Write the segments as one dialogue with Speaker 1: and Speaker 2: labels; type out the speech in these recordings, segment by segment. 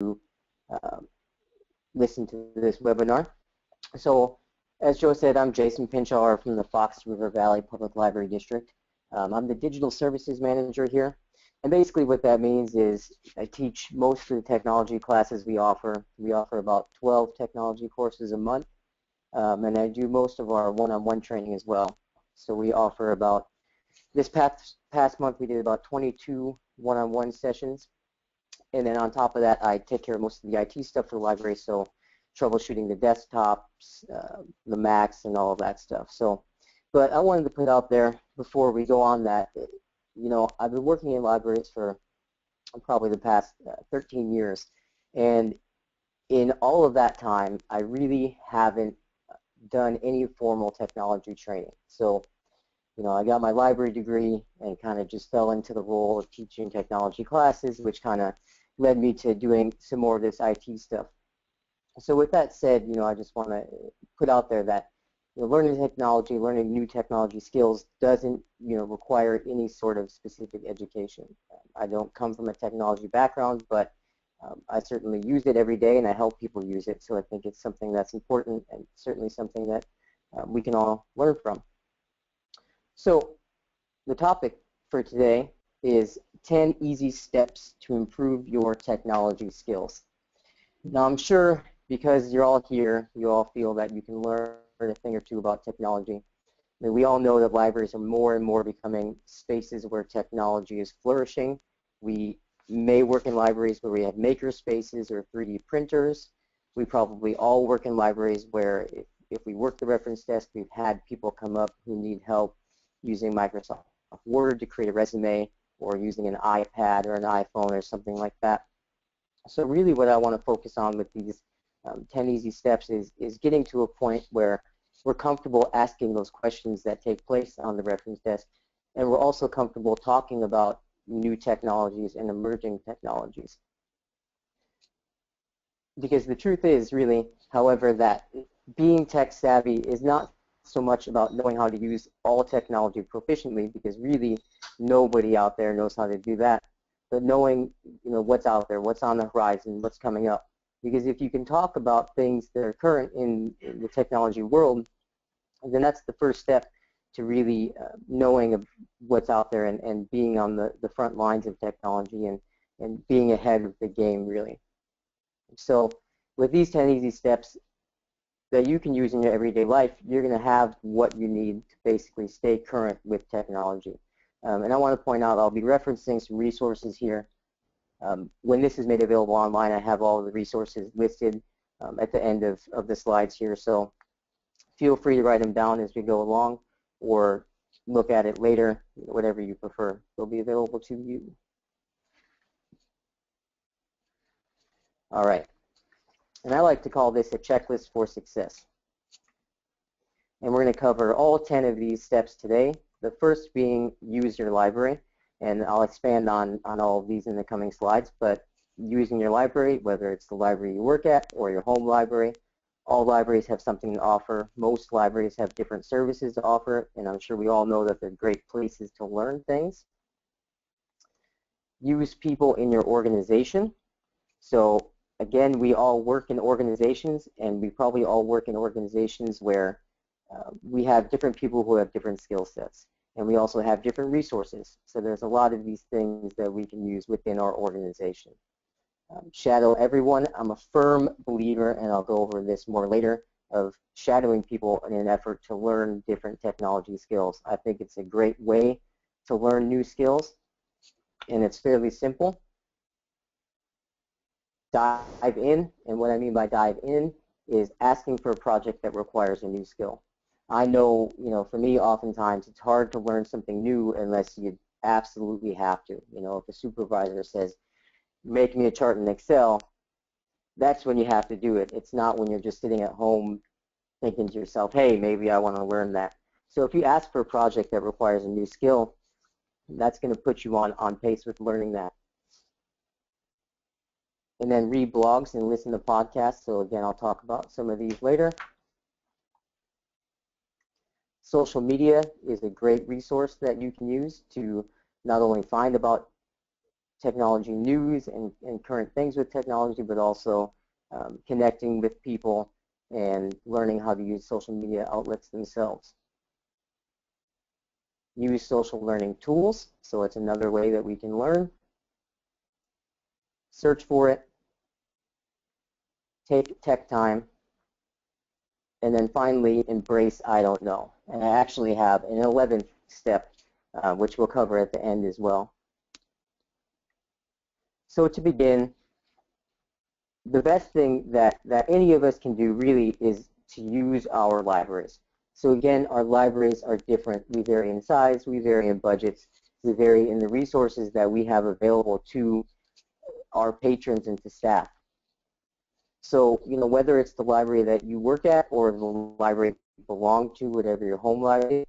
Speaker 1: uh, listen to this webinar. So as Joe said, I'm Jason Pinchauer from the Fox River Valley Public Library District. Um, I'm the Digital Services Manager here. And basically what that means is I teach most of the technology classes we offer. We offer about 12 technology courses a month. Um, and I do most of our one-on-one -on -one training as well. So we offer about, this past, past month we did about 22 one-on-one -on -one sessions. And then on top of that, I take care of most of the IT stuff for the library, so troubleshooting the desktops, uh, the Macs, and all of that stuff. So, but I wanted to put out there before we go on that, you know, I've been working in libraries for probably the past uh, 13 years, and in all of that time, I really haven't done any formal technology training. So, you know, I got my library degree and kind of just fell into the role of teaching technology classes, which kind of led me to doing some more of this IT stuff. So with that said, you know, I just want to put out there that you know, learning technology, learning new technology skills doesn't, you know, require any sort of specific education. I don't come from a technology background, but um, I certainly use it every day and I help people use it, so I think it's something that's important and certainly something that um, we can all learn from. So the topic for today is 10 easy steps to improve your technology skills. Now I'm sure because you're all here, you all feel that you can learn a thing or two about technology. I mean, we all know that libraries are more and more becoming spaces where technology is flourishing. We may work in libraries where we have maker spaces or 3D printers. We probably all work in libraries where if, if we work the reference desk, we've had people come up who need help using Microsoft Word to create a resume or using an iPad or an iPhone or something like that. So really what I want to focus on with these um, 10 easy steps is, is getting to a point where we're comfortable asking those questions that take place on the reference desk and we're also comfortable talking about new technologies and emerging technologies. Because the truth is really, however, that being tech savvy is not so much about knowing how to use all technology proficiently because really nobody out there knows how to do that. But knowing you know what's out there, what's on the horizon, what's coming up. Because if you can talk about things that are current in, the technology world, then that's the first step to really uh, knowing of what's out there and, and being on the, the front lines of technology and, and being ahead of the game really. So with these 10 easy steps that you can use in your everyday life, you're going to have what you need to basically stay current with technology. Um, and I want to point out I'll be referencing some resources here. Um, when this is made available online, I have all the resources listed um, at the end of, of the slides here. So feel free to write them down as we go along or look at it later, whatever you prefer. They'll be available to you. All right. And I like to call this a checklist for success. And we're going to cover all 10 of these steps today. The first being use your library. And I'll expand on, on all of these in the coming slides. But using your library, whether it's the library you work at or your home library, all libraries have something to offer. Most libraries have different services to offer, and I'm sure we all know that they're great places to learn things. Use people in your organization. So again, we all work in organizations, and we probably all work in organizations where uh, we have different people who have different skill sets. And we also have different resources. So there's a lot of these things that we can use within our organization um, shadow everyone. I'm a firm believer, and I'll go over this more later, of shadowing people in an effort to learn different technology skills. I think it's a great way to learn new skills, and it's fairly simple. Dive in, and what I mean by dive in is asking for a project that requires a new skill. I know, you know, for me, oftentimes it's hard to learn something new unless you absolutely have to. You know, if a supervisor says, make me a chart in Excel, that's when you have to do it. It's not when you're just sitting at home thinking to yourself, hey, maybe I want to learn that. So if you ask for a project that requires a new skill, that's going to put you on, on pace with learning that. And then read blogs and listen to podcasts. So again, I'll talk about some of these later. Social media is a great resource that you can use to not only find about technology news and, and current things with technology, but also um, connecting with people and learning how to use social media outlets themselves. Use social learning tools, so it's another way that we can learn. Search for it. Take tech time. And then finally, embrace I don't know. And I actually have an 11th step, uh, which we'll cover at the end as well. So to begin, the best thing that, that any of us can do really is to use our libraries. So again, our libraries are different. We vary in size, we vary in budgets, we vary in the resources that we have available to our patrons and to staff. So, you know, whether it's the library that you work at or the library you belong to, whatever your home library,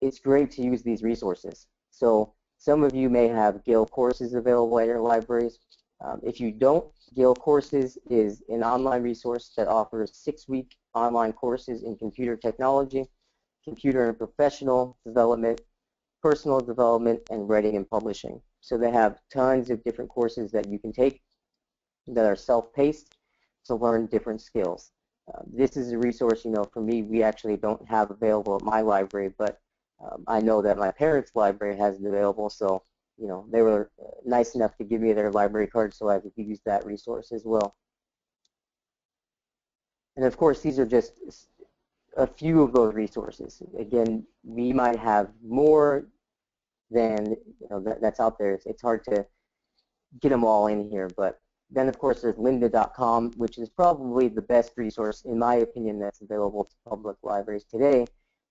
Speaker 1: it's great to use these resources. So some of you may have Gale courses available at your libraries. Um, if you don't, Gale Courses is an online resource that offers six-week online courses in computer technology, computer and professional development, personal development, and writing and publishing. So they have tons of different courses that you can take that are self-paced to learn different skills. Uh, this is a resource, you know, for me, we actually don't have available at my library, but um, I know that my parents' library has it available, so you know, they were uh, nice enough to give me their library card so I could use that resource as well. And of course, these are just a few of those resources. Again, we might have more than you know that, that's out there. It's, it's hard to get them all in here, but then of course there's lynda.com, which is probably the best resource, in my opinion, that's available to public libraries today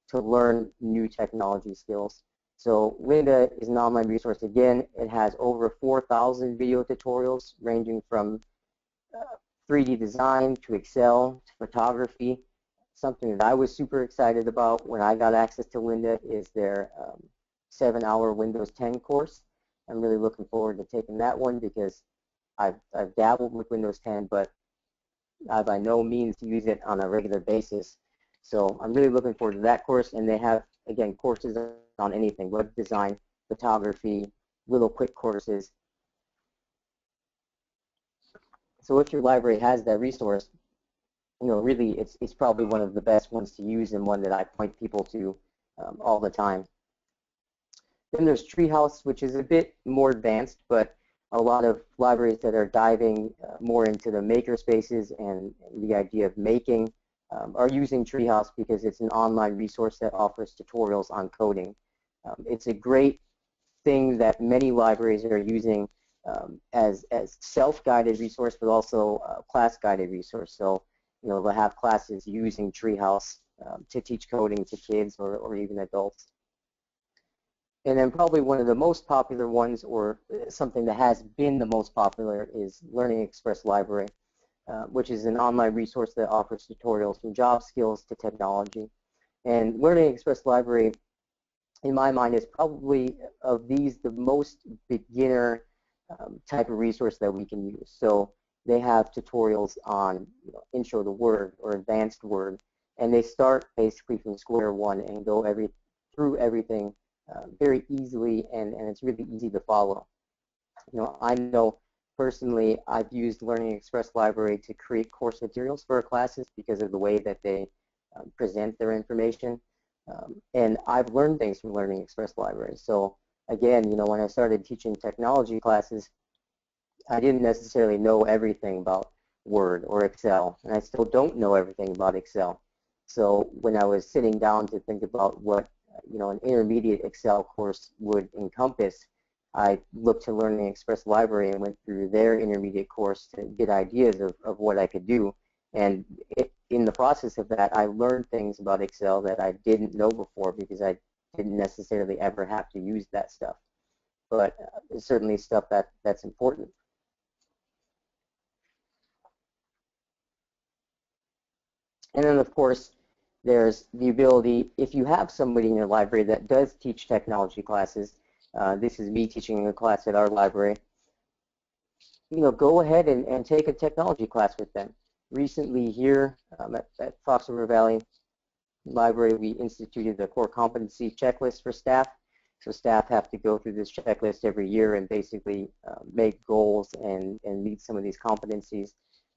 Speaker 1: to learn new technology skills. So Lynda is an online resource. Again, it has over 4,000 video tutorials ranging from uh, 3D design to Excel to photography. Something that I was super excited about when I got access to Lynda is their um, seven-hour Windows 10 course. I'm really looking forward to taking that one because I've, I've dabbled with Windows 10, but I by no means to use it on a regular basis. So I'm really looking forward to that course, and they have, again, courses on anything, web design, photography, little quick courses. So if your library has that resource, you know, really it's, it's probably one of the best ones to use and one that I point people to um, all the time. Then there's Treehouse, which is a bit more advanced, but a lot of libraries that are diving uh, more into the maker spaces and the idea of making um, are using Treehouse because it's an online resource that offers tutorials on coding. Um, it's a great thing that many libraries are using um, as, as self-guided resource, but also class-guided resource. So, you know, they'll have classes using Treehouse um, to teach coding to kids or, or even adults. And then probably one of the most popular ones, or uh, something that has been the most popular, is Learning Express Library, uh, which is an online resource that offers tutorials from job skills to technology. And Learning Express Library in my mind, is probably of these the most beginner um, type of resource that we can use. So they have tutorials on you know, intro to Word or advanced Word, and they start basically from square one and go every through everything uh, very easily, and, and it's really easy to follow. You know, I know personally I've used Learning Express Library to create course materials for our classes because of the way that they um, present their information. Um, and I've learned things from Learning Express Library. So again, you know, when I started teaching technology classes, I didn't necessarily know everything about Word or Excel, and I still don't know everything about Excel. So when I was sitting down to think about what you know an intermediate Excel course would encompass, I looked to Learning Express Library and went through their intermediate course to get ideas of, of what I could do. And it, in the process of that, I learned things about Excel that I didn't know before because I didn't necessarily ever have to use that stuff. But uh, certainly stuff that, that's important. And then, of course, there's the ability, if you have somebody in your library that does teach technology classes, uh, this is me teaching a class at our library, you know, go ahead and, and take a technology class with them recently here um, at, at Fox River Valley Library, we instituted the core competency checklist for staff. So staff have to go through this checklist every year and basically uh, make goals and, and meet some of these competencies.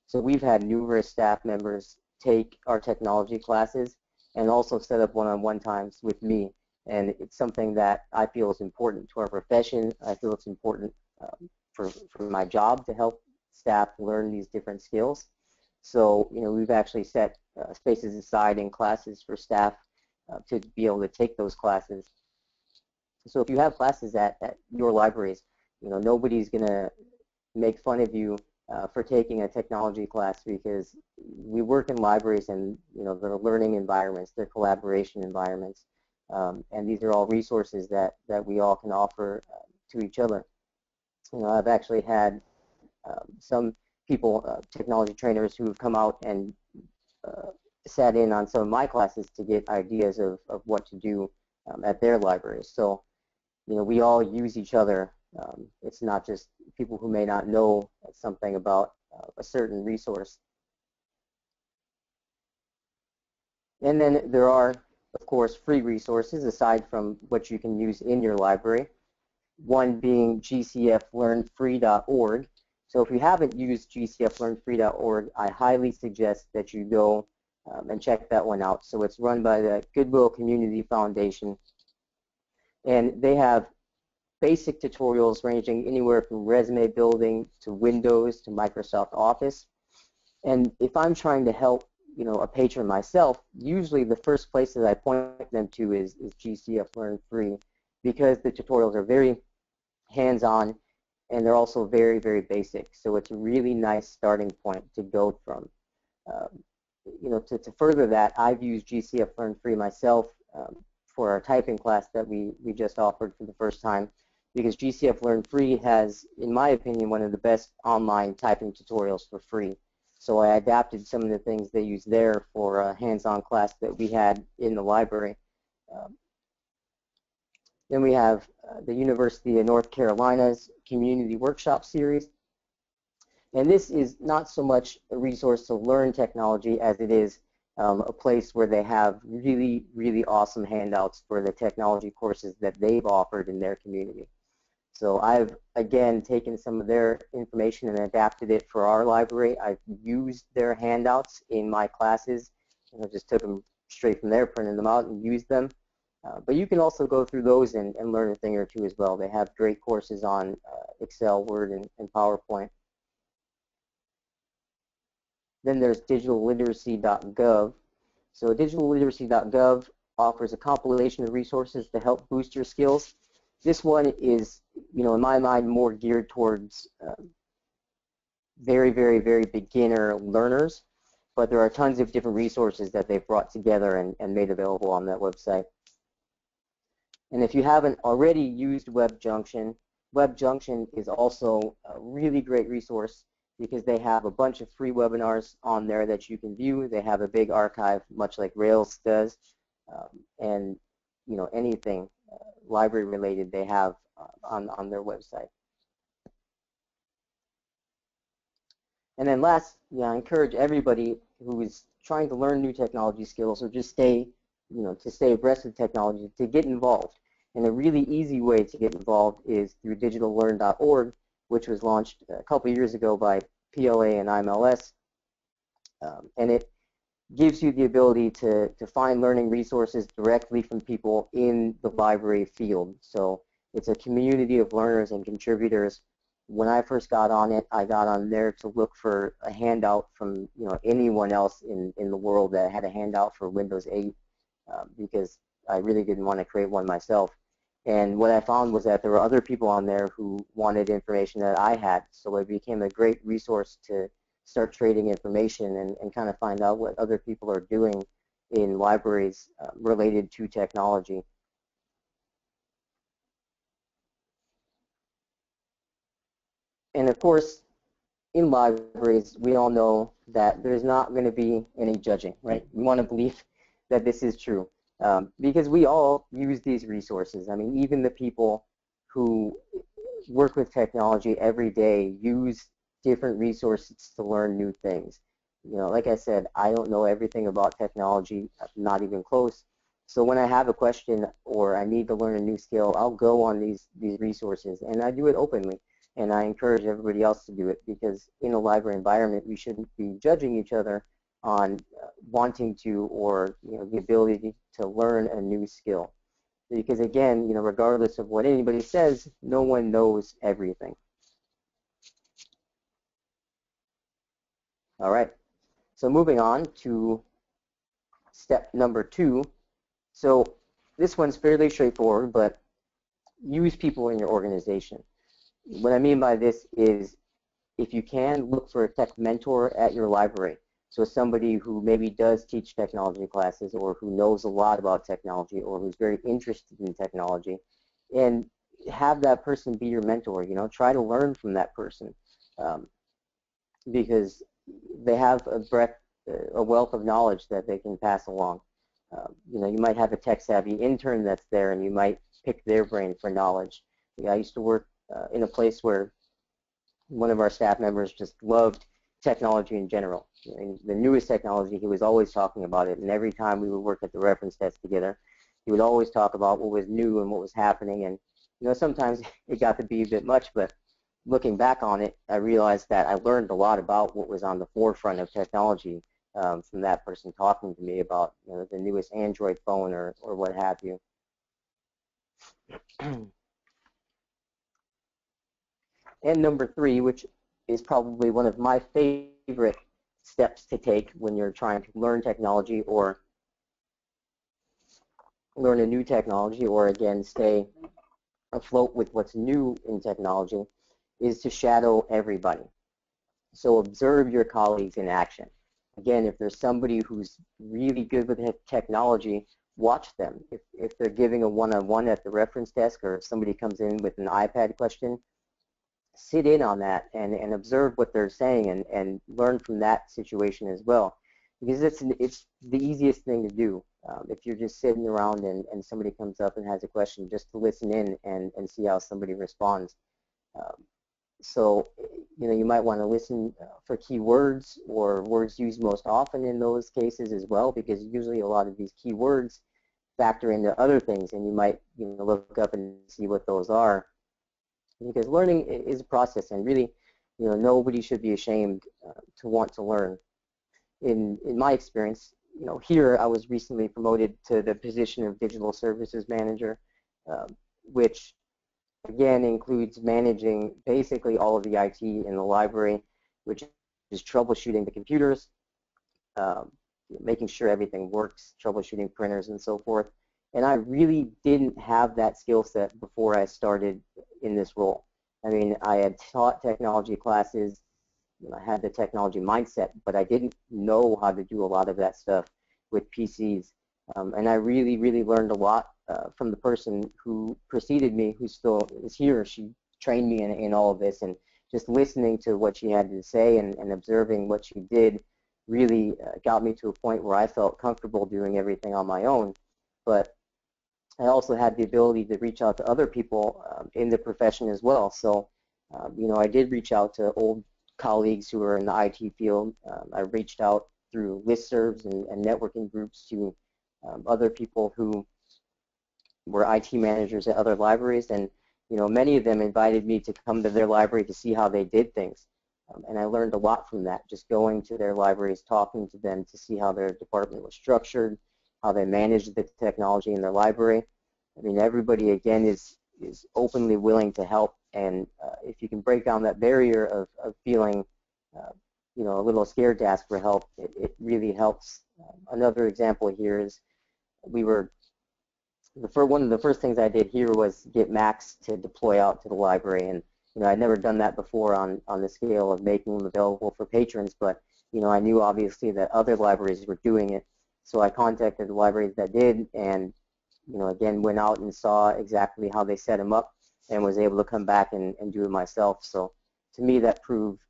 Speaker 1: So we've had numerous staff members take our technology classes and also set up one-on-one -on -one times with me. And it's something that I feel is important to our profession. I feel it's important um, for, for my job to help staff learn these different skills. So, you know, we've actually set uh, spaces aside in classes for staff uh, to be able to take those classes. So if you have classes at, at your libraries, you know, nobody's going to make fun of you uh, for taking a technology class because we work in libraries and you know they're learning environments, they're collaboration environments, um, and these are all resources that that we all can offer uh, to each other. You know, I've actually had um, some people, uh, technology trainers, who have come out and uh, sat in on some of my classes to get ideas of, of what to do um, at their libraries. So, you know, we all use each other um, it's not just people who may not know something about uh, a certain resource. And then there are, of course, free resources aside from what you can use in your library. One being gcflearnfree.org. So if you haven't used gcflearnfree.org, I highly suggest that you go um, and check that one out. So it's run by the Goodwill Community Foundation. And they have basic tutorials ranging anywhere from resume building to Windows to Microsoft Office. And if I'm trying to help you know, a patron myself, usually the first place that I point them to is, is GCF Learn Free because the tutorials are very hands-on and they're also very, very basic. So it's a really nice starting point to go from. Um, you know, to, to further that, I've used GCF Learn Free myself um, for our typing class that we, we just offered for the first time because GCF Learn Free has, in my opinion, one of the best online typing tutorials for free. So I adapted some of the things they use there for a hands-on class that we had in the library. Um, then we have uh, the University of North Carolina's Community Workshop Series. And this is not so much a resource to learn technology as it is um, a place where they have really, really awesome handouts for the technology courses that they've offered in their community. So I've, again, taken some of their information and adapted it for our library. I've used their handouts in my classes. I just took them straight from there, printed them out, and used them. Uh, but you can also go through those and, and, learn a thing or two as well. They have great courses on uh, Excel, Word, and, and PowerPoint. Then there's digitalliteracy.gov. So digitalliteracy.gov offers a compilation of resources to help boost your skills. This one is, you know, in my mind, more geared towards um, very, very, very beginner learners, but there are tons of different resources that they've brought together and, and made available on that website. And if you haven't already used WebJunction, WebJunction is also a really great resource because they have a bunch of free webinars on there that you can view. They have a big archive, much like Rails does, um, and you know anything library related they have uh, on, on their website. And then last, yeah, I encourage everybody who is trying to learn new technology skills or just stay, you know, to stay abreast of technology to get involved. And a really easy way to get involved is through digitallearn.org, which was launched a couple years ago by PLA and IMLS. Um, and it gives you the ability to, to find learning resources directly from people in the library field. So it's a community of learners and contributors. When I first got on it, I got on there to look for a handout from you know anyone else in, in the world that had a handout for Windows 8 uh, because I really didn't want to create one myself. And what I found was that there were other people on there who wanted information that I had, so it became a great resource to start trading information and, and kind of find out what other people are doing in libraries uh, related to technology. And of course, in libraries, we all know that there's not going to be any judging, right? We want to believe that this is true um, because we all use these resources. I mean, even the people who work with technology every day use different resources to learn new things. You know, like I said, I don't know everything about technology, not even close. So when I have a question or I need to learn a new skill, I'll go on these, these resources and I do it openly. And I encourage everybody else to do it because in a library environment, we shouldn't be judging each other on uh, wanting to or you know, the ability to learn a new skill. Because again, you know, regardless of what anybody says, no one knows everything. All right. So moving on to step number two, so this one's fairly straightforward, but use people in your organization. What I mean by this is if you can, look for a tech mentor at your library. So somebody who maybe does teach technology classes or who knows a lot about technology or who's very interested in technology and have that person be your mentor, you know, try to learn from that person um, because they have a breadth, a wealth of knowledge that they can pass along. Um, you know, you might have a tech-savvy intern that's there, and you might pick their brain for knowledge. Yeah, I used to work uh, in a place where one of our staff members just loved technology in general. And the newest technology, he was always talking about it, and every time we would work at the reference desk together, he would always talk about what was new and what was happening. And you know, sometimes it got to be a bit much, but looking back on it, I realized that I learned a lot about what was on the forefront of technology um, from that person talking to me about you know, the newest Android phone or, or what have you. and number three, which is probably one of my favorite steps to take when you're trying to learn technology or learn a new technology or again stay afloat with what's new in technology is to shadow everybody. So observe your colleagues in action. Again, if there's somebody who's really good with technology, watch them. If, if they're giving a one-on-one -on -one at the reference desk or if somebody comes in with an iPad question, sit in on that and, and observe what they're saying and, and learn from that situation as well. Because it's, it's the easiest thing to do. Um, if you're just sitting around and, and somebody comes up and has a question, just to listen in and, and see how somebody responds. Um, so, you know, you might want to listen uh, for keywords or words used most often in those cases as well, because usually a lot of these keywords factor into other things, and you might, you know, look up and see what those are. Because learning is a process, and really, you know, nobody should be ashamed uh, to want to learn. In in my experience, you know, here I was recently promoted to the position of digital services manager, uh, which again includes managing basically all of the IT in the library, which is troubleshooting the computers, um, making sure everything works, troubleshooting printers and so forth. And I really didn't have that skill set before I started in this role. I mean, I had taught technology classes, I had the technology mindset, but I didn't know how to do a lot of that stuff with PCs. Um, and I really, really learned a lot uh, from the person who preceded me, who still is here. She trained me in, in all of this, and just listening to what she had to say and, and observing what she did really uh, got me to a point where I felt comfortable doing everything on my own. But I also had the ability to reach out to other people um, in the profession as well. So, um, you know, I did reach out to old colleagues who are in the IT field. Um, I reached out through listservs and, and networking groups to um, other people who were IT managers at other libraries, and you know many of them invited me to come to their library to see how they did things. Um, and I learned a lot from that, just going to their libraries, talking to them to see how their department was structured, how they managed the technology in their library. I mean, everybody again is is openly willing to help, and uh, if you can break down that barrier of, of feeling, uh, you know, a little scared to ask for help, it, it really helps. Um, another example here is we were the one of the first things I did here was get Macs to deploy out to the library, and you know I'd never done that before on on the scale of making them available for patrons, but you know I knew obviously that other libraries were doing it, so I contacted the libraries that did, and you know again went out and saw exactly how they set them up, and was able to come back and, and do it myself. So to me that proved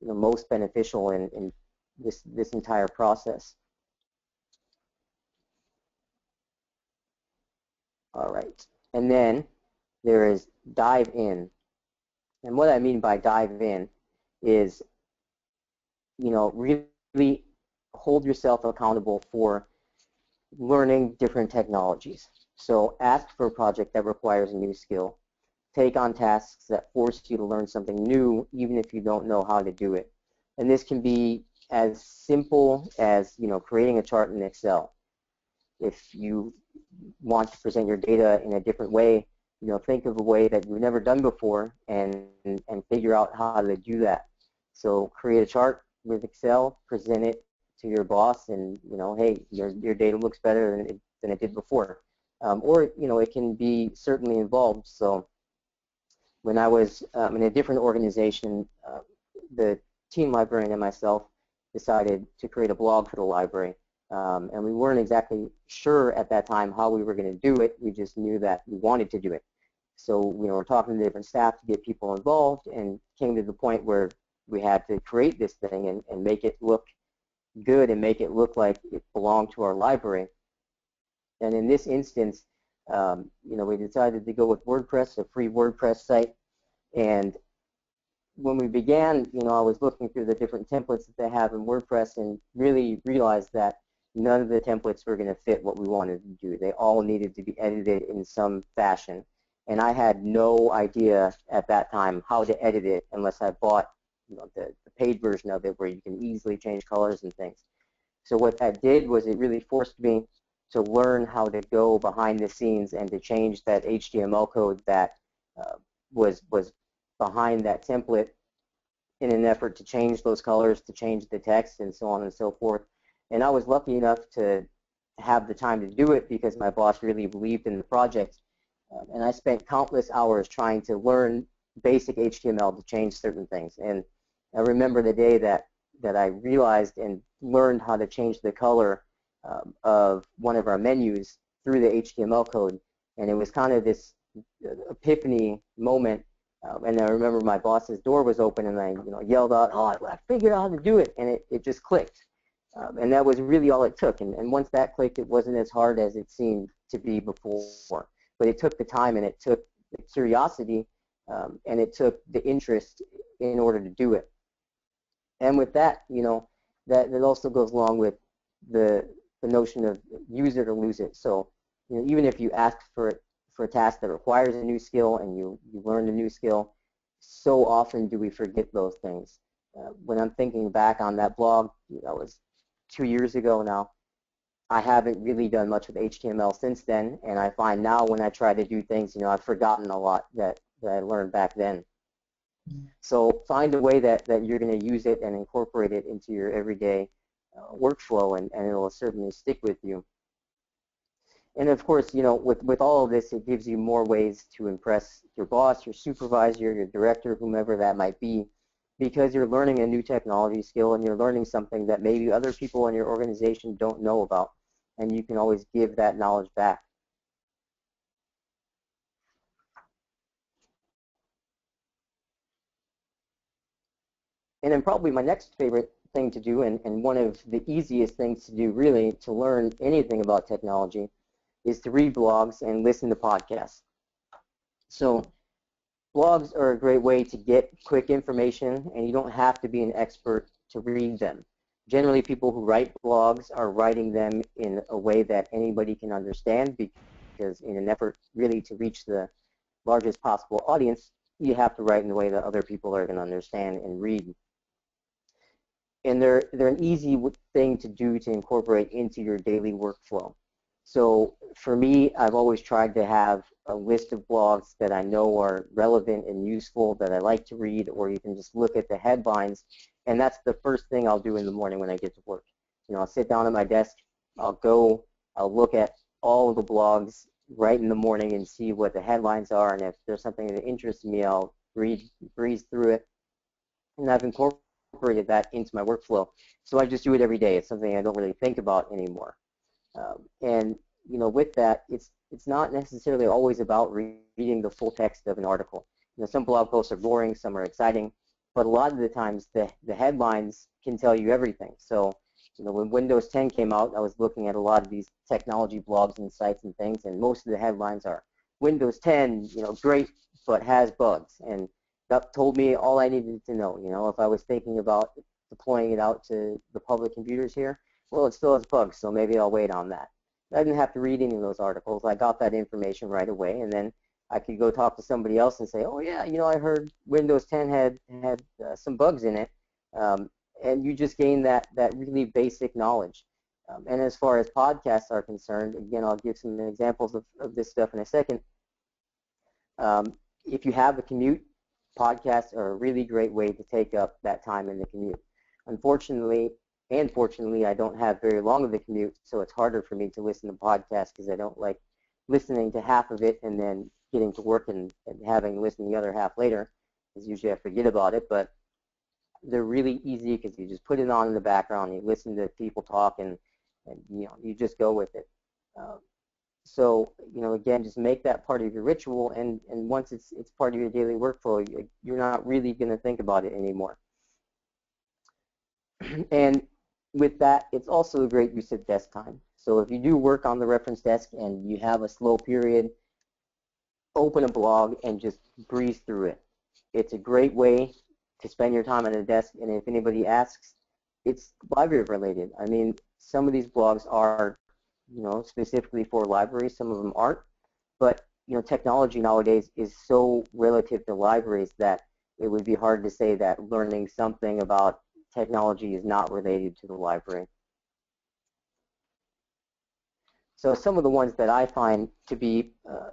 Speaker 1: you know, most beneficial in, in this this entire process. All right. And then there is dive in. And what I mean by dive in is, you know, really hold yourself accountable for learning different technologies. So ask for a project that requires a new skill. Take on tasks that force you to learn something new even if you don't know how to do it. And this can be as simple as you know creating a chart in Excel. If you want to present your data in a different way, you know, think of a way that you've never done before and, and figure out how to do that. So create a chart with Excel, present it to your boss, and you know, hey, your, your data looks better than it, than it did before. Um, or you know, it can be certainly involved. So when I was um, in a different organization, uh, the team librarian and myself decided to create a blog for the library. Um, and we weren't exactly sure at that time how we were going to do it. We just knew that we wanted to do it. So you know, we're talking to different staff to get people involved, and came to the point where we had to create this thing and, and make it look good and make it look like it belonged to our library. And in this instance, um, you know, we decided to go with WordPress, a free WordPress site. And when we began, you know, I was looking through the different templates that they have in WordPress and really realized that none of the templates were going to fit what we wanted to do. They all needed to be edited in some fashion. And I had no idea at that time how to edit it unless I bought you know, the, the paid version of it where you can easily change colors and things. So what that did was it really forced me to learn how to go behind the scenes and to change that HTML code that uh, was was behind that template in an effort to change those colors, to change the text, and so on and so forth. And I was lucky enough to have the time to do it because my boss really believed in the project. Um, and I spent countless hours trying to learn basic HTML to change certain things. And I remember the day that, that I realized and learned how to change the color um, of one of our menus through the HTML code. And it was kind of this uh, epiphany moment. Um, and I remember my boss's door was open and I you know, yelled out, oh, I figured out how to do it. And it, it just clicked. Um, and that was really all it took. And, and once that clicked, it wasn't as hard as it seemed to be before. But it took the time and it took the curiosity um, and it took the interest in order to do it. And with that, you know, that, that also goes along with the, the notion of use it or lose it. So, you know, even if you ask for for a task that requires a new skill and you, you learn a new skill, so often do we forget those things. Uh, when I'm thinking back on that blog, that was two years ago now, I haven't really done much with HTML since then, and I find now when I try to do things, you know, I've forgotten a lot that, that I learned back then. So find a way that, that you're going to use it and incorporate it into your everyday uh, workflow, and, and it will certainly stick with you. And of course, you know, with, with all of this, it gives you more ways to impress your boss, your supervisor, your director, whomever that might be, because you're learning a new technology skill and you're learning something that maybe other people in your organization don't know about. And you can always give that knowledge back. And then probably my next favorite thing to do, and, and one of the easiest things to do really to learn anything about technology, is to read blogs and listen to podcasts. So blogs are a great way to get quick information, and you don't have to be an expert to read them. Generally, people who write blogs are writing them in a way that anybody can understand because in an effort really to reach the largest possible audience, you have to write in a way that other people are going to understand and read and they're they're an easy thing to do to incorporate into your daily workflow. So for me, I've always tried to have a list of blogs that I know are relevant and useful that I like to read, or you can just look at the headlines, and that's the first thing I'll do in the morning when I get to work. You know, I'll sit down at my desk, I'll go, I'll look at all of the blogs right in the morning and see what the headlines are, and if there's something that interests me, I'll read, breeze through it. And I've incorporated that into my workflow. So I just do it every day. It's something I don't really think about anymore. Um, and you know, with that, it's it's not necessarily always about reading the full text of an article. You know, some blog posts are boring, some are exciting, but a lot of the times the the headlines can tell you everything. So you know, when Windows 10 came out, I was looking at a lot of these technology blogs and sites and things, and most of the headlines are Windows 10, you know, great, but has bugs. And that told me all I needed to know. You know, if I was thinking about deploying it out to the public computers here, well, it still has bugs, so maybe I'll wait on that. I didn't have to read any of those articles. I got that information right away, and then I could go talk to somebody else and say, "Oh yeah, you know, I heard Windows 10 had had uh, some bugs in it," um, and you just gain that that really basic knowledge. Um, and as far as podcasts are concerned, again, I'll give some examples of, of this stuff in a second. Um, if you have a commute, podcasts are a really great way to take up that time in the commute. Unfortunately, and fortunately, I don't have very long of a commute, so it's harder for me to listen to podcasts because I don't like listening to half of it and then getting to work and, and having to listen to the other half later. Because usually I forget about it, but they're really easy because you just put it on in the background, you listen to people talk, and, and you know you just go with it. Uh, so you know again, just make that part of your ritual, and and once it's it's part of your daily workflow, you're not really going to think about it anymore. and with that, it's also a great use of desk time. So if you do work on the reference desk and you have a slow period, open a blog and just breeze through it. It's a great way to spend your time at a desk, and if anybody asks, it's library related. I mean, some of these blogs are, you know, specifically for libraries. Some of them aren't, but you know, technology nowadays is so relative to libraries that it would be hard to say that learning something about technology is not related to the library. So some of the ones that I find to be uh,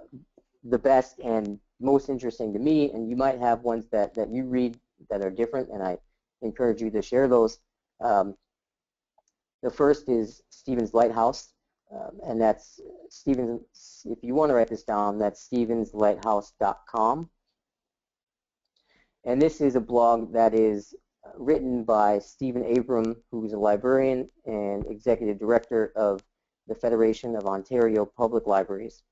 Speaker 1: the best and most interesting to me, and you might have ones that, that you read that are different, and I encourage you to share those. Um, the first is Stephen's Lighthouse, um, and that's Stephen's, if you want to write this down, that's stephenslighthouse.com. And this is a blog that is written by Stephen Abram, who's a librarian and executive director of the Federation of Ontario Public Libraries.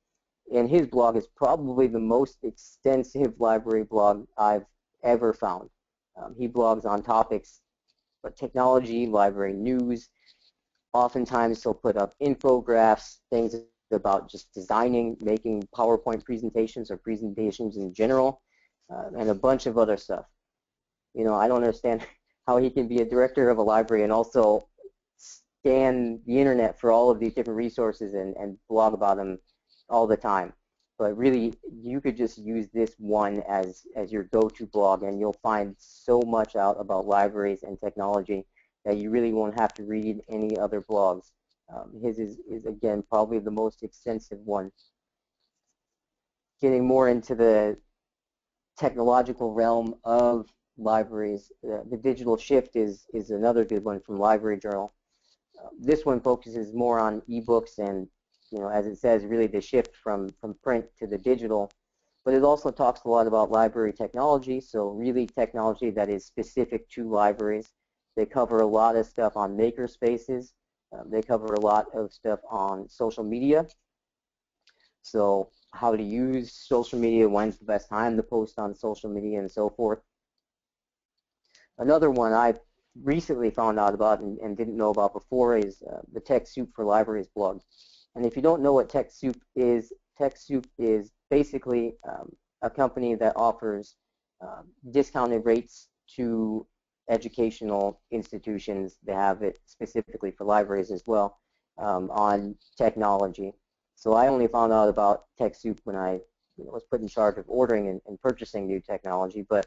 Speaker 1: And his blog is probably the most extensive library blog I've ever found. Um, he blogs on topics but technology, library news. Oftentimes he'll put up infographics, things about just designing, making PowerPoint presentations or presentations in general, uh, and a bunch of other stuff. You know, I don't understand how he can be a director of a library and also scan the internet for all of these different resources and, and blog about them all the time. But really, you could just use this one as, as your go-to blog, and you'll find so much out about libraries and technology that you really won't have to read any other blogs. Um, his is, is, again, probably the most extensive one. Getting more into the technological realm of libraries. Uh, the digital shift is, is another good one from Library Journal. Uh, this one focuses more on ebooks and, you know, as it says, really the shift from, from print to the digital. But it also talks a lot about library technology, so really technology that is specific to libraries. They cover a lot of stuff on maker spaces. Um, they cover a lot of stuff on social media. So how to use social media, when's the best time to post on social media, and so forth. Another one I recently found out about and, and didn't know about before is uh, the TechSoup for Libraries blog. And if you don't know what TechSoup is, TechSoup is basically um, a company that offers uh, discounted rates to educational institutions. They have it specifically for libraries as well um, on technology. So I only found out about TechSoup when I you know, was put in charge of ordering and, and purchasing new technology. But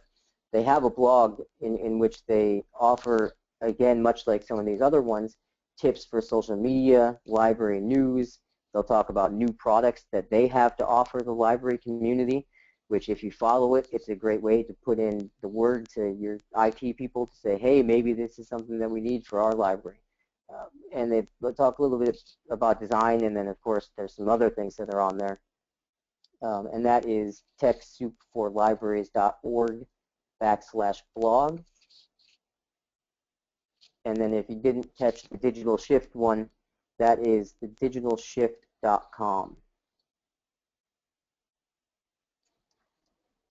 Speaker 1: they have a blog in, in which they offer, again, much like some of these other ones, tips for social media, library news. They'll talk about new products that they have to offer the library community, which if you follow it, it's a great way to put in the word to your IT people to say, hey, maybe this is something that we need for our library. Uh, and they, talk a little bit about design, and then, of course, there's some other things that are on there. Um, and that is techsoupforlibraries.org backslash blog. And then if you didn't catch the Digital Shift one, that is thedigitalshift.com.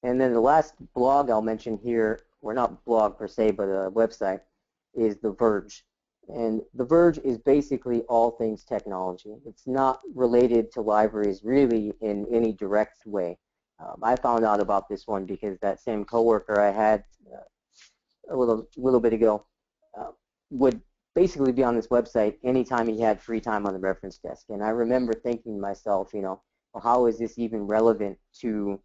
Speaker 1: And then the last blog I'll mention here, or not blog per se, but a website, is The Verge. And The Verge is basically all things technology. It's not related to libraries really in any direct way. Um, I found out about this one because that same coworker I had uh, a little little bit ago uh, would basically be on this website anytime he had free time on the reference desk. And I remember thinking to myself, you know, well, how is this even relevant to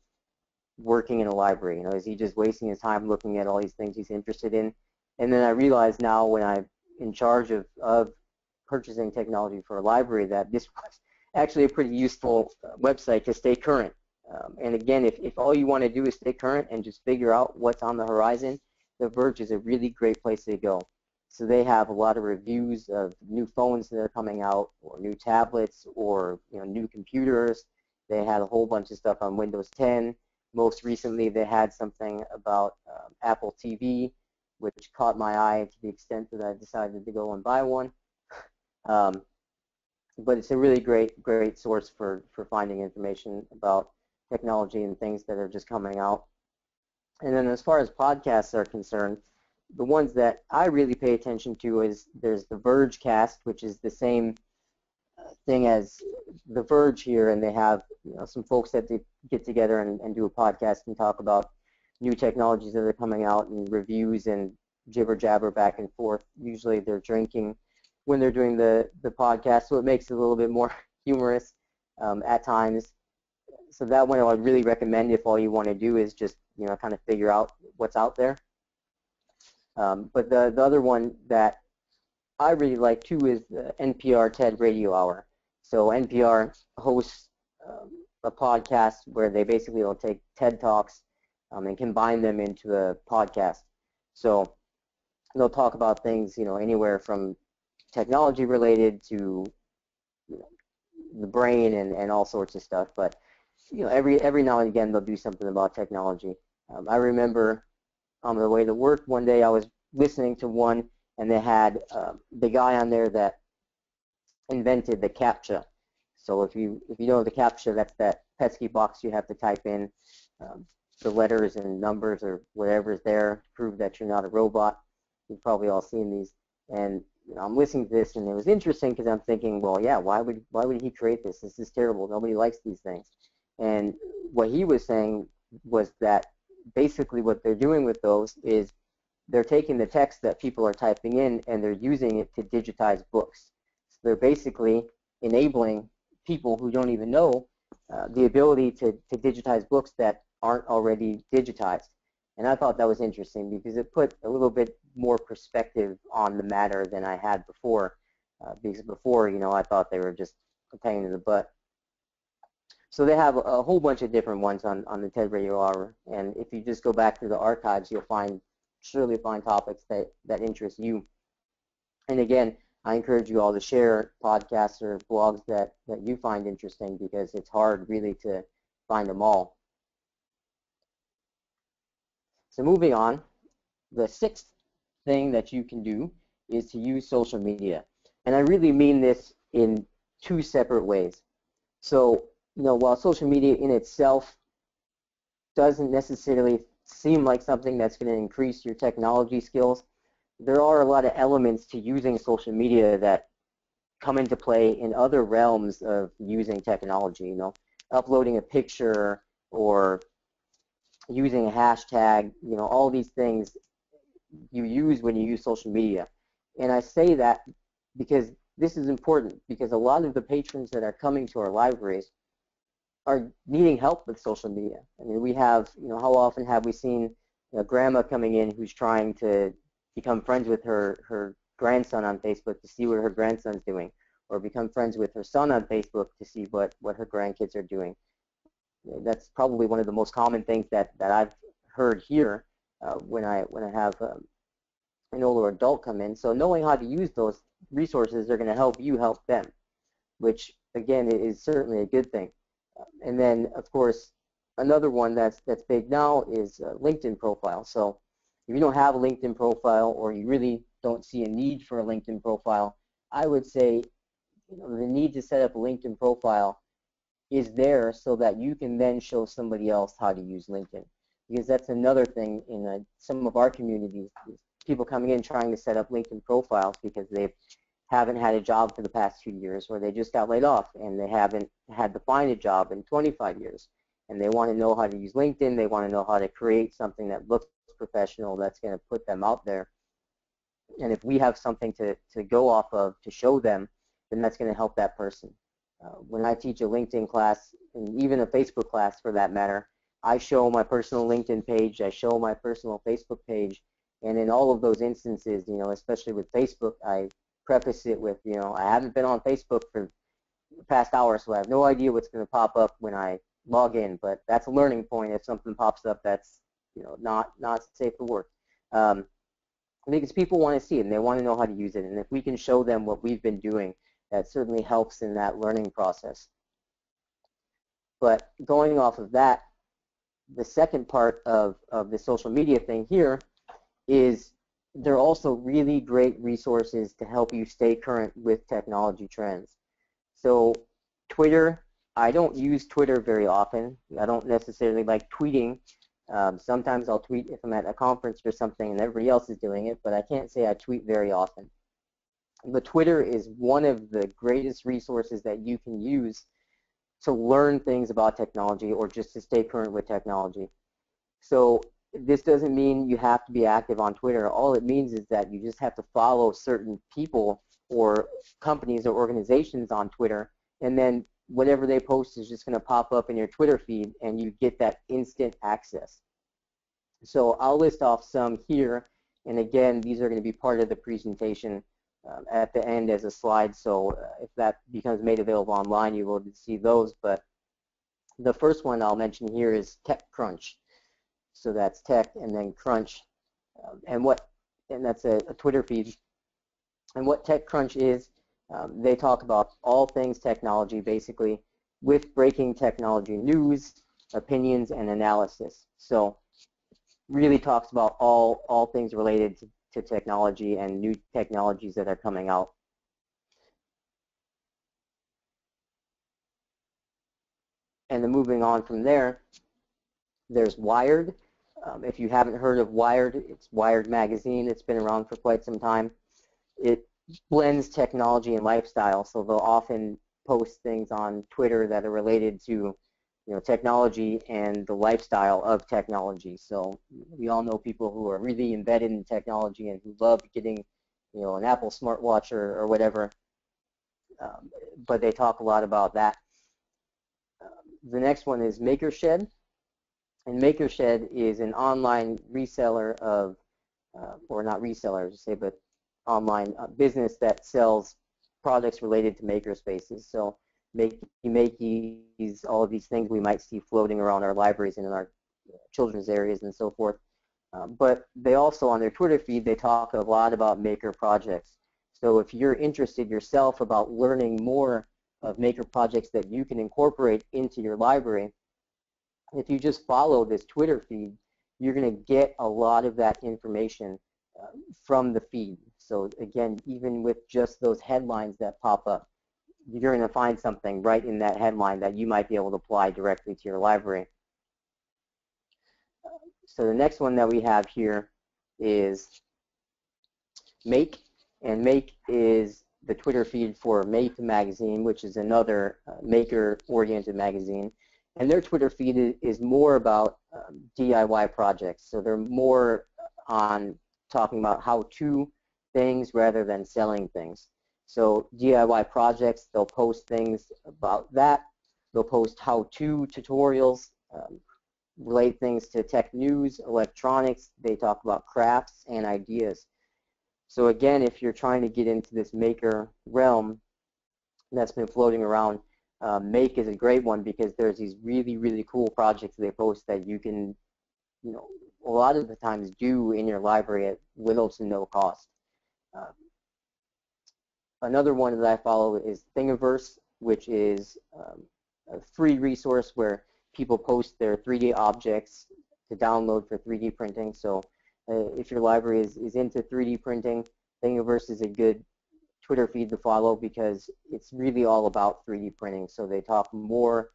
Speaker 1: working in a library? You know, is he just wasting his time looking at all these things he's interested in? And then I realized now when I'm in charge of, of purchasing technology for a library that this was actually a pretty useful uh, website to stay current. Um, and again, if, if all you want to do is stay current and just figure out what's on the horizon, The Verge is a really great place to go. So they have a lot of reviews of new phones that are coming out, or new tablets, or you know new computers. They had a whole bunch of stuff on Windows 10. Most recently, they had something about um, Apple TV, which caught my eye to the extent that I decided to go and buy one. Um, but it's a really great, great source for, for finding information about technology and things that are just coming out. And then as far as podcasts are concerned, the ones that I really pay attention to is there's the Vergecast, which is the same uh, thing as the Verge here, and they have you know, some folks that they get together and, and do a podcast and talk about new technologies that are coming out and reviews and jibber jabber back and forth. Usually they're drinking when they're doing the, the podcast, so it makes it a little bit more humorous um, at times. So that one I would really recommend if all you want to do is just you know kind of figure out what's out there. Um, but the, the other one that I really like too is the NPR TED Radio Hour. So NPR hosts um, a podcast where they basically will take TED Talks um, and combine them into a podcast. So they'll talk about things, you know, anywhere from technology related to you know, the brain and, and all sorts of stuff. But you know, every every now and again they'll do something about technology. Um, I remember on the way to work one day I was listening to one and they had uh, the guy on there that invented the CAPTCHA. So if you if you know the CAPTCHA, that's that pesky box you have to type in um, the letters and numbers or whatever's there to prove that you're not a robot. You've probably all seen these. And you know, I'm listening to this, and it was interesting because I'm thinking, well, yeah, why would why would he create this? This is terrible. Nobody likes these things. And what he was saying was that basically what they're doing with those is they're taking the text that people are typing in and they're using it to digitize books. So they're basically enabling people who don't even know uh, the ability to, to digitize books that aren't already digitized. And I thought that was interesting because it put a little bit more perspective on the matter than I had before. Uh, because before, you know, I thought they were just a pain in the butt. So they have a whole bunch of different ones on, on the TED Radio Hour. And if you just go back through the archives, you'll find surely find topics that, that interest you. And again, I encourage you all to share podcasts or blogs that, that you find interesting because it's hard really to find them all. So moving on, the sixth thing that you can do is to use social media. And I really mean this in two separate ways. So, you know, while social media in itself doesn't necessarily seem like something that's going to increase your technology skills, there are a lot of elements to using social media that come into play in other realms of using technology, you know, uploading a picture or using a hashtag, you know, all these things you use when you use social media. And I say that because this is important because a lot of the patrons that are coming to our libraries are needing help with social media. I mean, we have, you know, how often have we seen you know, grandma coming in who's trying to become friends with her, her grandson on Facebook to see what her grandson's doing, or become friends with her son on Facebook to see what, what her grandkids are doing that's probably one of the most common things that, that I've heard here uh, when I when I have um, an older adult come in. So knowing how to use those resources are going to help you help them, which again is certainly a good thing. And then of course another one that's that's big now is LinkedIn profile. So if you don't have a LinkedIn profile or you really don't see a need for a LinkedIn profile, I would say you know, the need to set up a LinkedIn profile is there so that you can then show somebody else how to use LinkedIn. Because that's another thing in uh, some of our communities, people coming in trying to set up LinkedIn profiles because they haven't had a job for the past two years or they just got laid off and they haven't had to find a job in 25 years. And they want to know how to use LinkedIn. They want to know how to create something that looks professional that's going to put them out there. And if we have something to, to go off of to show them, then that's going to help that person. Uh, when I teach a LinkedIn class, and even a Facebook class for that matter, I show my personal LinkedIn page, I show my personal Facebook page, and in all of those instances, you know, especially with Facebook, I preface it with, you know, I haven't been on Facebook for the past hour, so I have no idea what's going to pop up when I log in, but that's a learning point if something pops up that's, you know, not, not safe for work. Um, because people want to see it and they want to know how to use it, and if we can show them what we've been doing, that certainly helps in that learning process. But going off of that, the second part of, of the social media thing here is they're also really great resources to help you stay current with technology trends. So Twitter, I don't use Twitter very often. I don't necessarily like tweeting. Um, sometimes I'll tweet if I'm at a conference or something and everybody else is doing it, but I can't say I tweet very often. But Twitter is one of the greatest resources that you can use to learn things about technology or just to stay current with technology. So this doesn't mean you have to be active on Twitter. All it means is that you just have to follow certain people or companies or organizations on Twitter, and then whatever they post is just going to pop up in your Twitter feed, and you get that instant access. So I'll list off some here, and again, these are going to be part of the presentation um, at the end as a slide. So uh, if that becomes made available online, you will see those. But the first one I'll mention here is TechCrunch. So that's Tech and then Crunch, um, and what and that's a, a, Twitter feed. And what TechCrunch is, um, they talk about all things technology, basically, with breaking technology news, opinions, and analysis. So really talks about all all things related to to technology and new technologies that are coming out. And then moving on from there, there's Wired. Um, if you haven't heard of Wired, it's Wired Magazine. It's been around for quite some time. It blends technology and lifestyle, so they'll often post things on Twitter that are related to you know, technology and the lifestyle of technology. So we all know people who are really embedded in technology and who love getting, you know, an Apple smartwatch or, or whatever. Um, but they talk a lot about that. Um, the next one is MakerShed. And MakerShed is an online reseller of, uh, or not reseller, I say, but online uh, business that sells products related to makerspaces. So make Makey's, all of these things we might see floating around our libraries and in our children's areas and so forth. Uh, but they also, on their Twitter feed, they talk a lot about maker projects. So if you're interested yourself about learning more of maker projects that you can incorporate into your library, if you just follow this Twitter feed, you're going to get a lot of that information uh, from the feed. So again, even with just those headlines that pop up, you're going to find something right in that headline that you might be able to apply directly to your library. So the next one that we have here is Make, and Make is the Twitter feed for Make Magazine, which is another uh, maker-oriented magazine. And their Twitter feed is more about um, DIY projects. So they're more on talking about how-to things rather than selling things. So DIY projects, they'll post things about that. They'll post how-to tutorials, um, relate things to tech news, electronics. They talk about crafts and ideas. So again, if you're trying to get into this maker realm that's been floating around, uh, Make is a great one because there's these really, really cool projects they post that you can, you know, a lot of the times do in your library at little to no cost. Uh, Another one that I follow is Thingiverse, which is um, a free resource where people post their 3D objects to download for 3D printing. So uh, if your library is, is into 3D printing, Thingiverse is a good Twitter feed to follow because it's really all about 3D printing. So they talk more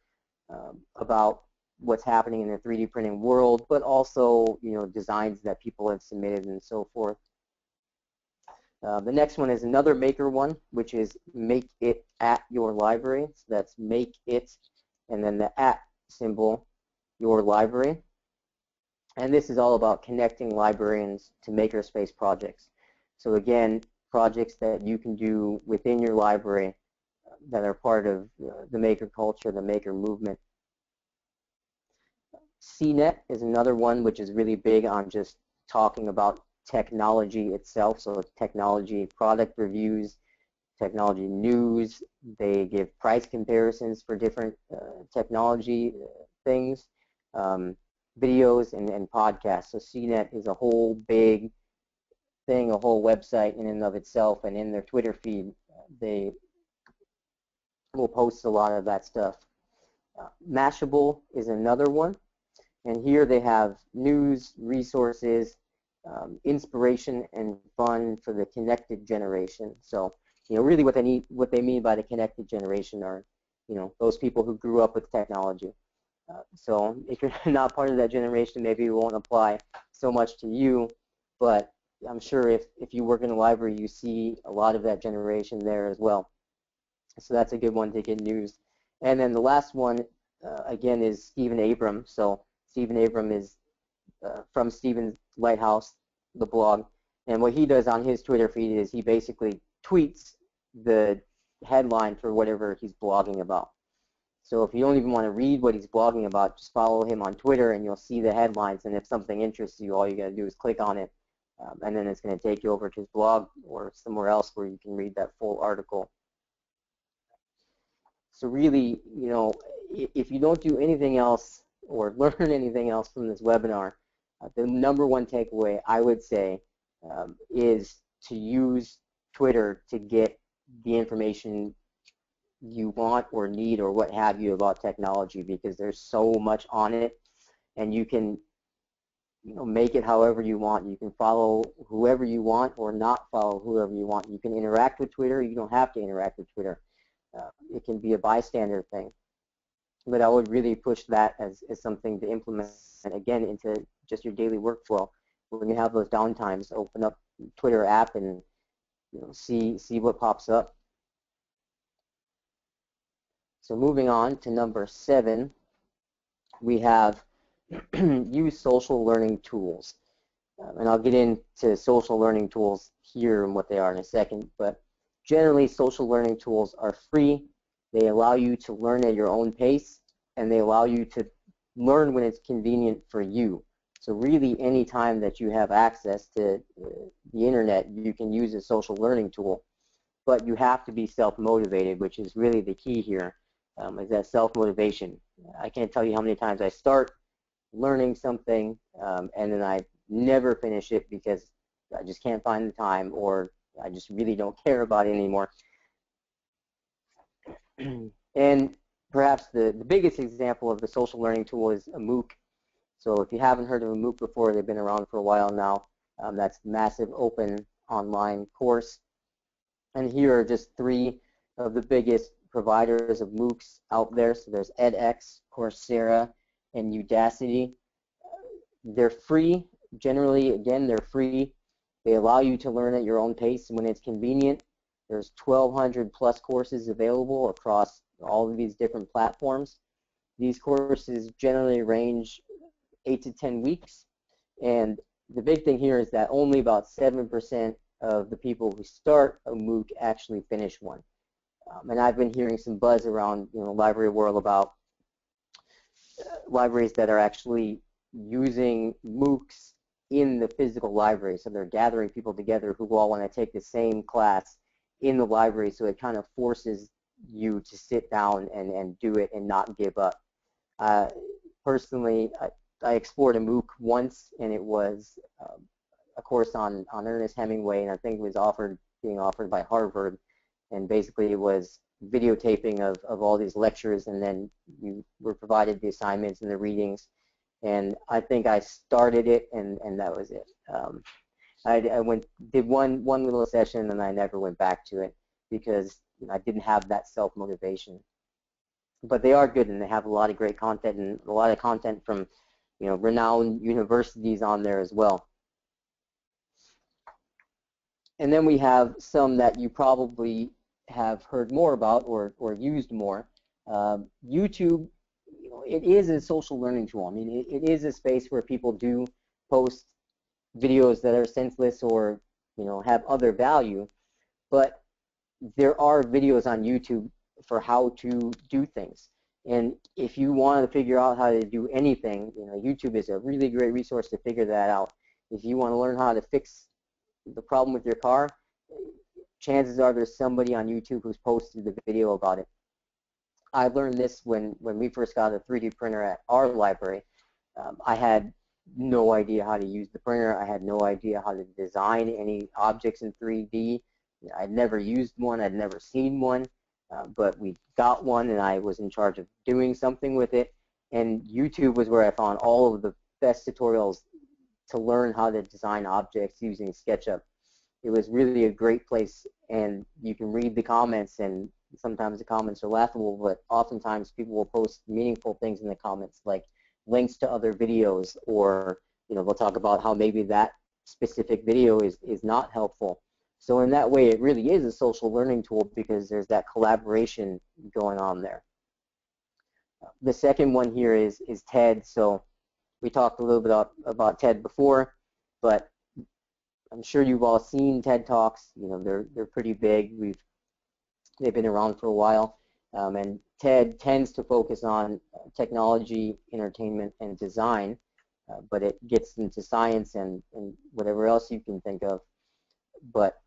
Speaker 1: um, about what's happening in the 3D printing world, but also you know designs that people have submitted and so forth. Uh, the next one is another maker one, which is make it at your library. So that's make it, and then the at symbol, your library. And this is all about connecting librarians to makerspace projects. So again, projects that you can do within your library that are part of the maker culture, the maker movement. CNET is another one which is really big on just talking about technology itself, so technology product reviews, technology news. They give price comparisons for different uh, technology uh, things, um, videos, and, and podcasts. So CNET is a whole big thing, a whole website in and of itself, and in their Twitter feed, they will post a lot of that stuff. Uh, Mashable is another one, and here they have news, resources, um, inspiration, and fun for the connected generation. So, you know, really what they need, what they mean by the connected generation are, you know, those people who grew up with technology. Uh, so if you're not part of that generation, maybe it won't apply so much to you, but I'm sure if, if you work in a library, you see a lot of that generation there as well. So that's a good one to get news. And then the last one, uh, again, is Stephen Abram. So Stephen Abram is uh, from Stephen's Lighthouse, the blog. And what he does on his Twitter feed is he basically tweets the headline for whatever he's blogging about. So if you don't even want to read what he's blogging about, just follow him on Twitter and you'll see the headlines. And if something interests you, all you got to do is click on it. Um, and then it's going to take you over to his blog or somewhere else where you can read that full article. So really, you know, if you don't do anything else or learn anything else from this webinar, uh, the number one takeaway I would say um, is to use Twitter to get the information you want or need or what have you about technology because there's so much on it and you can you know make it however you want you can follow whoever you want or not follow whoever you want you can interact with Twitter you don't have to interact with Twitter uh, it can be a bystander thing. But I would really push that as, as something to implement, again, into just your daily workflow. When you have those downtimes, open up Twitter app and you know, see, see what pops up. So moving on to number seven, we have use social learning tools. Um, and I'll get into social learning tools here and what they are in a second, but Generally, social learning tools are free. They allow you to learn at your own pace, and they allow you to learn when it's convenient for you. So really, any time that you have access to uh, the internet, you can use a social learning tool. But you have to be self-motivated, which is really the key here, um, is that self-motivation. I can't tell you how many times I start learning something, um, and then I never finish it because I just can't find the time or I just really don't care about it anymore. and perhaps the, the biggest example of the social learning tool is a MOOC. So if you haven't heard of a MOOC before, they've been around for a while now. Um, that's massive open online course. And here are just three of the biggest providers of MOOCs out there. So there's edX, Coursera, and Udacity. They're free. Generally, again, they're free. They allow you to learn at your own pace when it's convenient. There's 1,200 plus courses available across all of these different platforms. These courses generally range 8 to 10 weeks, and the big thing here is that only about 7% of the people who start a MOOC actually finish one. Um, and I've been hearing some buzz around you know, library world about libraries that are actually using MOOCs in the physical library. So they're gathering people together who all want to take the same class in the library. So it kind of forces you to sit down and, and do it and not give up. Uh, personally, I, I, explored a MOOC once, and it was um, a course on, on Ernest Hemingway, and I think it was offered being offered by Harvard. And basically, it was videotaping of, of all these lectures, and then you were provided the assignments and the readings and I think I started it, and and that was it. Um, I, I went did one one little session, and I never went back to it because you know, I didn't have that self motivation. But they are good, and they have a lot of great content, and a lot of content from you know renowned universities on there as well. And then we have some that you probably have heard more about or, or used more. Um, YouTube it is a social learning tool. I mean, it, it is a space where people do post videos that are senseless or you know, have other value, but there are videos on YouTube for how to do things. And if you want to figure out how to do anything, you know, YouTube is a really great resource to figure that out. If you want to learn how to fix the problem with your car, chances are there's somebody on YouTube who's posted the video about it. I learned this when, when we first got a 3D printer at our library. Um, I had no idea how to use the printer. I had no idea how to design any objects in 3D. I'd never used one. I'd never seen one. Uh, but we got one and I was in charge of doing something with it. And YouTube was where I found all of the best tutorials to learn how to design objects using SketchUp. It was really a great place and you can read the comments and sometimes the comments are laughable, but oftentimes people will post meaningful things in the comments like links to other videos or you know they'll talk about how maybe that specific video is, is not helpful. So in that way, it really is a social learning tool because there's that collaboration going on there. The second one here is, is TED. So we talked a little bit about, about TED before, but I'm sure you've all seen TED Talks. You know, they're, they're pretty big. We've, they've been around for a while. Um, and TED tends to focus on technology, entertainment, and design, uh, but it gets into science and, and whatever else you can think of. But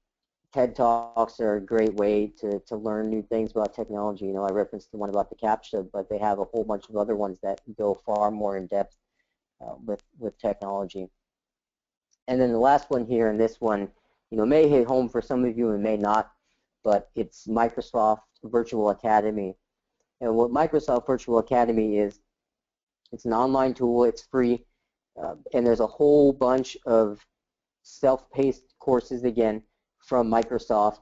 Speaker 1: TED Talks are a great way to, to learn new things about technology. You know, I referenced the one about the CAPTCHA, but they have a whole bunch of other ones that go far more in depth uh, with, with technology. And then the last one here, and this one, you know, may hit home for some of you and may not, but it's Microsoft Virtual Academy. And what Microsoft Virtual Academy is, it's an online tool, it's free, uh, and there's a whole bunch of self-paced courses again from Microsoft,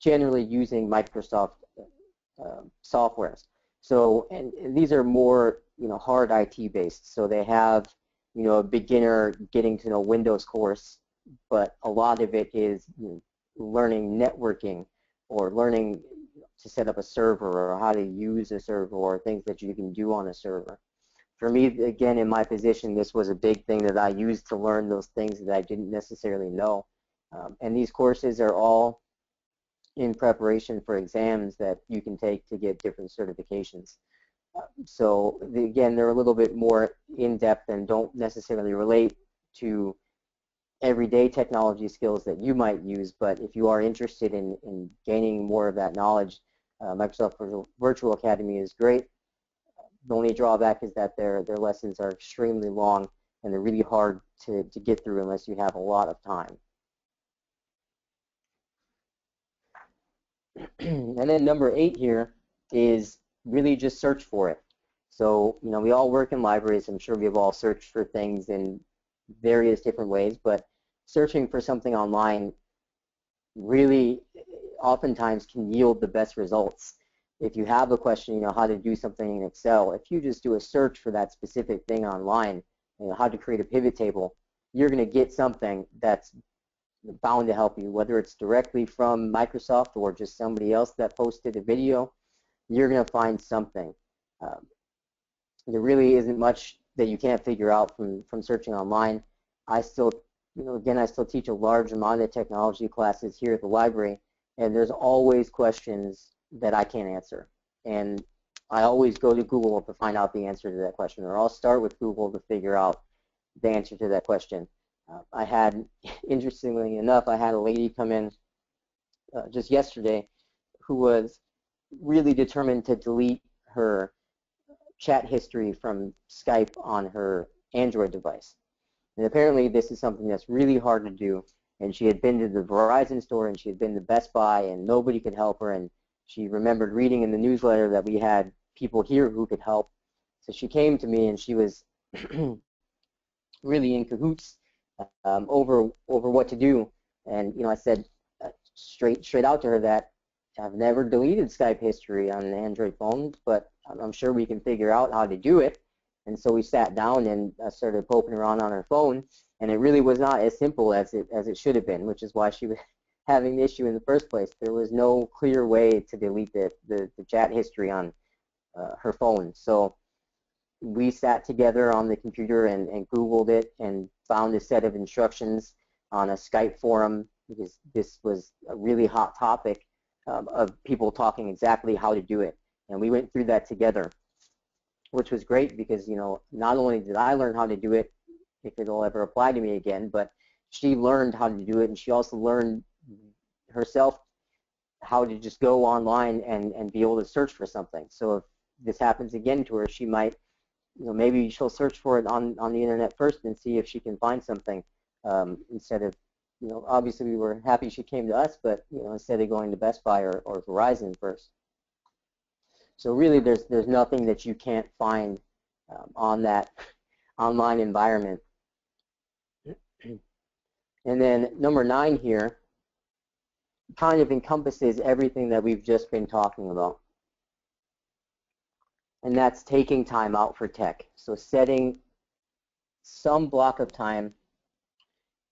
Speaker 1: generally using Microsoft uh, softwares. So, and, and, these are more, you know, hard IT based. So they have, you know, a beginner getting to know Windows course, but a lot of it is you know, learning networking or learning to set up a server or how to use a server or things that you can do on a server. For me, again, in my position, this was a big thing that I used to learn those things that I didn't necessarily know. Um, and these courses are all in preparation for exams that you can take to get different certifications. So the, again, they're a little bit more in-depth and don't necessarily relate to everyday technology skills that you might use, but if you are interested in, in gaining more of that knowledge, uh, Microsoft Virtual Academy is great. The only drawback is that their, their lessons are extremely long and they're really hard to, to get through unless you have a lot of time. and then number eight here is really just search for it. So, you know, we all work in libraries. I'm sure we've all searched for things in various different ways, but searching for something online really oftentimes can yield the best results. If you have a question, you know, how to do something in Excel, if you just do a search for that specific thing online, you know, how to create a pivot table, you're going to get something that's bound to help you, whether it's directly from Microsoft or just somebody else that posted a video, you're going to find something. Um, there really isn't much that you can't figure out from, from searching online. I still, you know, again, I still teach a large amount of technology classes here at the library, and there's always questions that I can't answer. And I always go to Google to find out the answer to that question, or I'll start with Google to figure out the answer to that question. Uh, I had, interestingly enough, I had a lady come in uh, just yesterday who was really determined to delete her chat history from Skype on her Android device. And apparently this is something that's really hard to do. And she had been to the Verizon store and she had been to Best Buy and nobody could help her. And she remembered reading in the newsletter that we had people here who could help. So she came to me and she was really in cahoots um, over over what to do. And you know, I said uh, straight straight out to her that I've never deleted Skype history on an Android phone, but I'm sure we can figure out how to do it. And so we sat down and uh, started poking around on her phone, and it really was not as simple as it as it should have been, which is why she was having the issue in the first place. There was no clear way to delete the, the, the chat history on uh, her phone. So we sat together on the computer and, and Googled it and found a set of instructions on a Skype forum because this was a really hot topic um, of people talking exactly how to do it. And we went through that together, which was great because, you know, not only did I learn how to do it, if it'll ever apply to me again, but she learned how to do it and she also learned herself how to just go online and, and be able to search for something. So if this happens again to her, she might, you know, maybe she'll search for it on, on the internet first and see if she can find something um, instead of, you know, obviously we were happy she came to us, but, you know, instead of going to Best Buy or, or Verizon first. So really there's, there's nothing that you can't find um, on that online environment. And then number nine here kind of encompasses everything that we've just been talking about. And that's taking time out for tech. So setting some block of time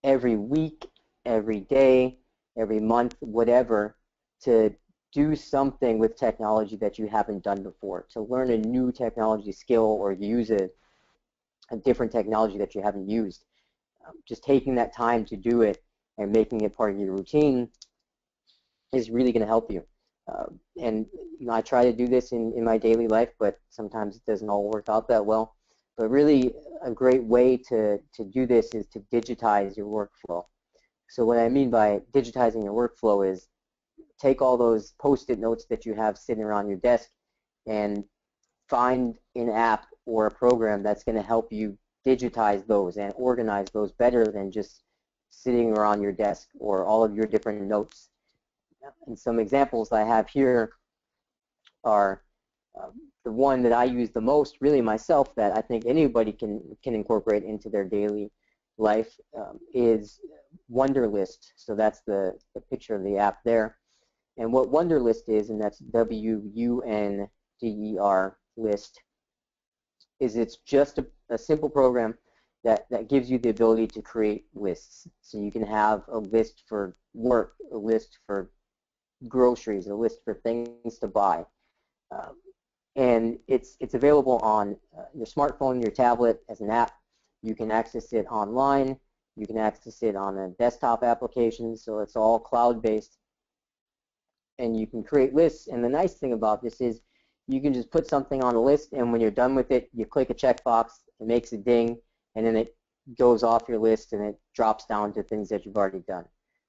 Speaker 1: every week, every day, every month, whatever, to do something with technology that you haven't done before, to learn a new technology skill or use a, a different technology that you haven't used. Um, just taking that time to do it and making it part of your routine is really going to help you. Uh, and you know, I try to do this in, in my daily life, but sometimes it doesn't all work out that well. But really, a great way to, to do this is to digitize your workflow. So what I mean by digitizing your workflow is take all those post-it notes that you have sitting around your desk and find an app or a program that's going to help you digitize those and organize those better than just sitting around your desk or all of your different notes. And some examples I have here are um, the one that I use the most, really myself, that I think anybody can can incorporate into their daily life um, is Wunderlist. So that's the, the picture of the app there. And what Wunderlist is, and that's W-U-N-D-E-R list, is it's just a, a simple program that, that gives you the ability to create lists. So you can have a list for work, a list for groceries, a list for things to buy. Um, and it's, it's available on uh, your smartphone, your tablet as an app. You can access it online. You can access it on a desktop application, so it's all cloud-based. And you can create lists, and the nice thing about this is you can just put something on a list, and when you're done with it, you click a checkbox, it makes a ding, and then it goes off your list and it drops down to things that you've already done.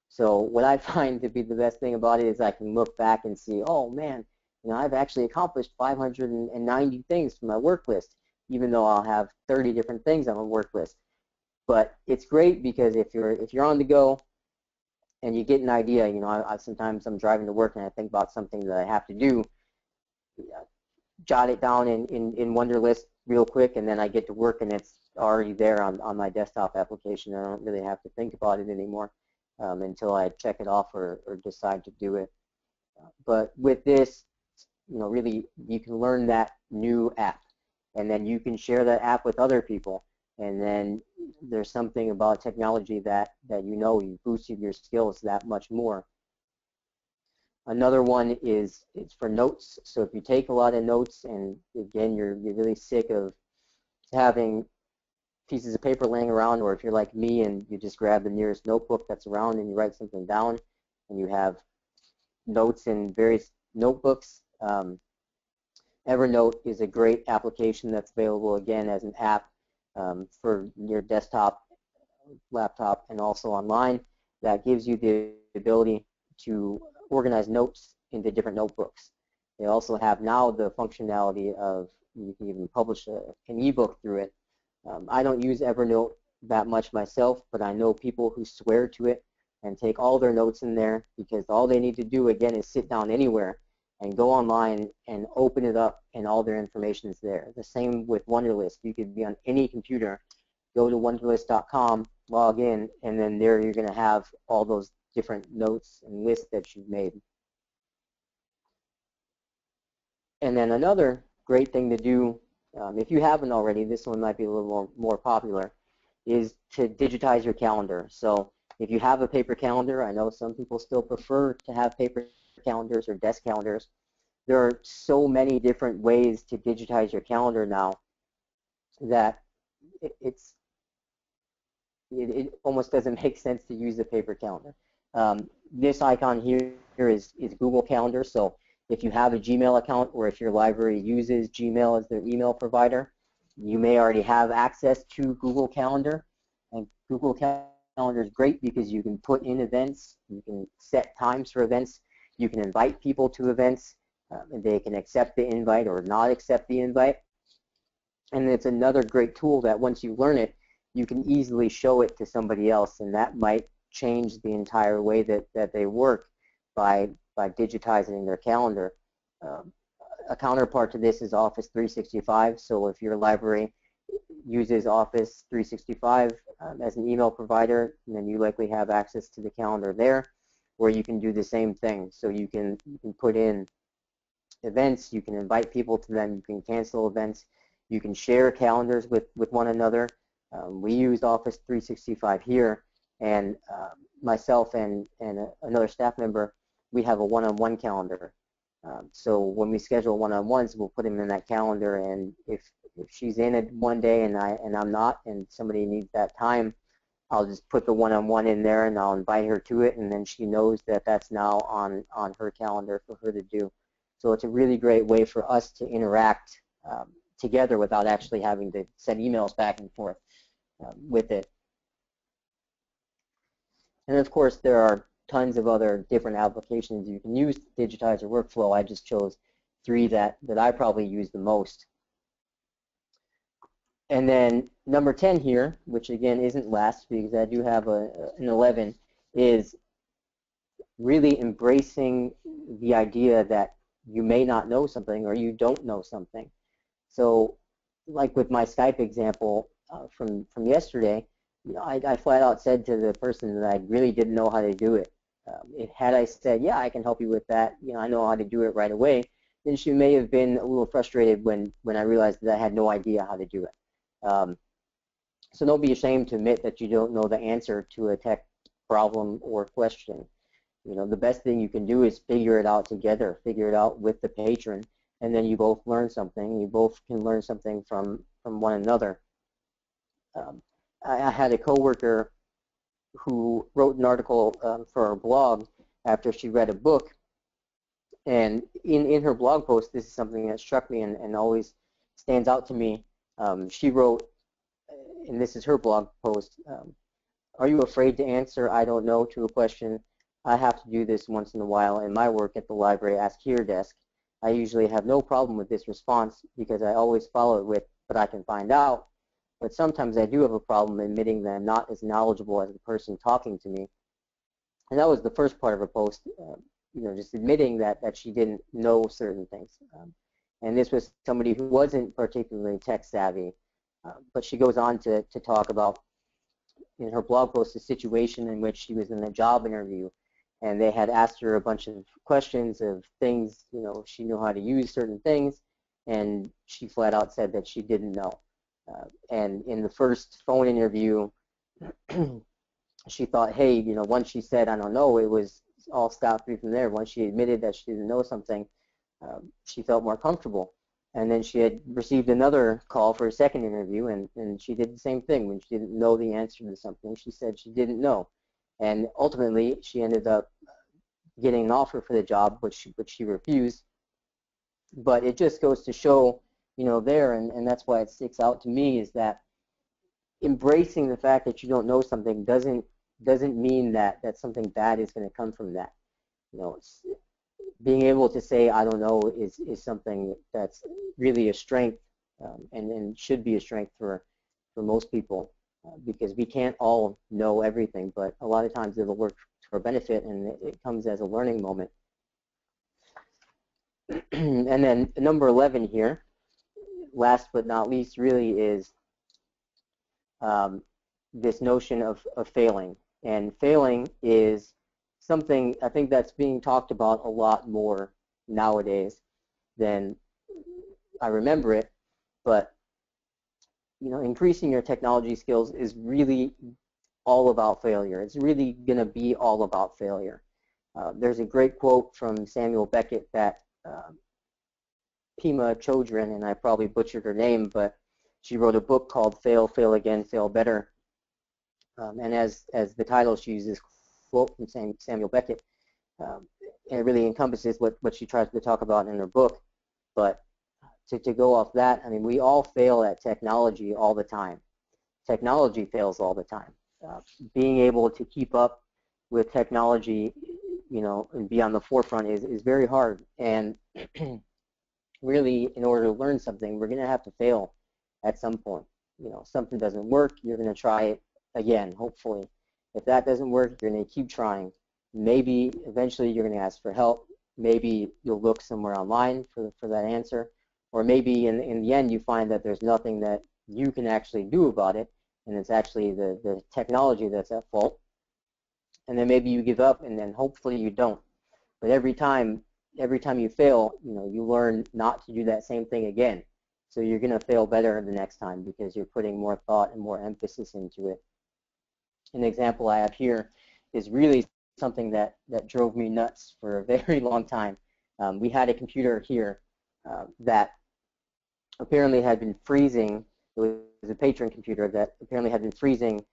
Speaker 1: So what I find to be the best thing about it is I can look back and see, oh man, you know, I've actually accomplished 590 things from my work list, even though I'll have 30 different things on my work list. But it's great because if you're if you're on the go and you get an idea, you know, I, I sometimes I'm driving to work and I think about something that I have to do, jot it down in, in, in Wunderlist real quick, and then I get to work and it's already there on, on my desktop application. I don't really have to think about it anymore um, until I check it off or, or decide to do it. But with this, you know, really you can learn that new app and then you can share that app with other people and then there's something about technology that, that you know you boosted your skills that much more. Another one is it's for notes. So if you take a lot of notes and again you're you're really sick of having pieces of paper laying around or if you're like me and you just grab the nearest notebook that's around and you write something down and you have notes in various notebooks. Um, Evernote is a great application that's available again as an app um, for your desktop, laptop, and also online that gives you the ability to organize notes into different notebooks. They also have now the functionality of you can even publish a, an ebook through it um, I don't use Evernote that much myself, but I know people who swear to it and take all their notes in there because all they need to do again is sit down anywhere and go online and open it up and all their information is there. The same with Wunderlist. You could be on any computer, go to wunderlist.com, log in, and then there you're going to have all those different notes and lists that you've made. And then another great thing to do um, if you haven't already, this one might be a little more, more popular, is to digitize your calendar. So if you have a paper calendar, I know some people still prefer to have paper calendars or desk calendars. There are so many different ways to digitize your calendar now that it's it, it, almost doesn't make sense to use a paper calendar. Um, this icon here, here is, is Google Calendar, so if you have a Gmail account or if your library uses Gmail as their email provider, you may already have access to Google Calendar. And Google Calendar is great because you can put in events, you can set times for events, you can invite people to events, uh, and they can accept the invite or not accept the invite. And it's another great tool that once you learn it, you can easily show it to somebody else, and that might change the entire way that, that they work by by digitizing their calendar. Um, a counterpart to this is Office 365. So if your library uses Office 365 um, as an email provider, then you likely have access to the calendar there, where you can do the same thing. So you can you can put in events, you can invite people to them, you can cancel events, you can share calendars with with one another. Um, we use Office 365 here, and uh, myself and and a, another staff member we have a one-on-one calendar. Um, so when we schedule one-on-ones, we'll put them in that calendar, and if if she's in it one day and I and I'm not, and somebody needs that time, I'll just put the one-on-one in there, and I'll invite her to it, and then she knows that that's now on on her calendar for her to do. So it's a really great way for us to interact um, together without actually having to send emails back and forth uh, with it. And of course, there are tons of other different applications you can use to digitize your workflow. I just chose three that, that I probably use the most. And then number 10 here, which again isn't last because I do have a, an 11, is really embracing the idea that you may not know something or you don't know something. So like with my Skype example uh, from, from yesterday, you know, I, I flat out said to the person that I really didn't know how to do it. Um, if, had I said, yeah, I can help you with that, you know, I know how to do it right away, then she may have been a little frustrated when, when I realized that I had no idea how to do it. Um, so don't be ashamed to admit that you don't know the answer to a tech problem or question. You know, the best thing you can do is figure it out together, figure it out with the patron, and then you both learn something. You both can learn something from, from one another. Um, I, I had a coworker who wrote an article um, for our blog after she read a book. And in, in her blog post, this is something that struck me and, and always stands out to me. Um, she wrote, and this is her blog post, um, are you afraid to answer I don't know to a question? I have to do this once in a while in my work at the library Ask Here desk. I usually have no problem with this response because I always follow it with, but I can find out but sometimes I do have a problem admitting that I'm not as knowledgeable as the person talking to me. And that was the first part of her post, uh, you know, just admitting that, that she didn't know certain things. Um, and this was somebody who wasn't particularly tech savvy. But she goes on to, to talk about in her blog post a situation in which she was in a job interview and they had asked her a bunch of questions of things, you know, she knew how to use certain things and she flat out said that she didn't know. Uh, and in the first phone interview, she thought, hey, you know, once she said, I don't know, it was all stopped from there. Once she admitted that she didn't know something, um, she felt more comfortable. And then she had received another call for a second interview, and, and she did the same thing. When she didn't know the answer to something, she said she didn't know. And ultimately, she ended up getting an offer for the job, which she, which she refused. But it just goes to show you know, there, and, and that's why it sticks out to me is that embracing the fact that you don't know something doesn't doesn't mean that that something bad is going to come from that. You know, being able to say I don't know is is something that's really a strength um, and and should be a strength for for most people uh, because we can't all know everything, but a lot of times it'll work to our benefit and it, it comes as a learning moment. and then number 11 here last but not least really is um, this notion of, of failing. And failing is something I think that's being talked about a lot more nowadays than I remember it. But you know, increasing your technology skills is really all about failure. It's really going to be all about failure. Uh, there's a great quote from Samuel Beckett that uh, Pema Chodron, and I probably butchered her name, but she wrote a book called Fail, Fail Again, Fail Better. Um, and as, as the title, she uses quote from Samuel Beckett. Um, and it really encompasses what, what she tries to talk about in her book. But to, to go off that, I mean, we all fail at technology all the time. Technology fails all the time. Uh, being able to keep up with technology, you know, and be on the forefront is, is very hard. And really, in order to learn something, we're going to have to fail at some point. You know, something doesn't work, you're going to try it again, hopefully. If that doesn't work, you're going to keep trying. Maybe eventually you're going to ask for help. Maybe you'll look somewhere online for, for that answer. Or maybe in, in the end you find that there's nothing that you can actually do about it, and it's actually the, the technology that's at fault. And then maybe you give up, and then hopefully you don't. But every time, every time you fail, you know, you learn not to do that same thing again. So you're going to fail better the next time because you're putting more thought and more emphasis into it. An example I have here is really something that, that drove me nuts for a very long time. Um, we had a computer here uh, that apparently had been freezing. It was a patron computer that apparently had been freezing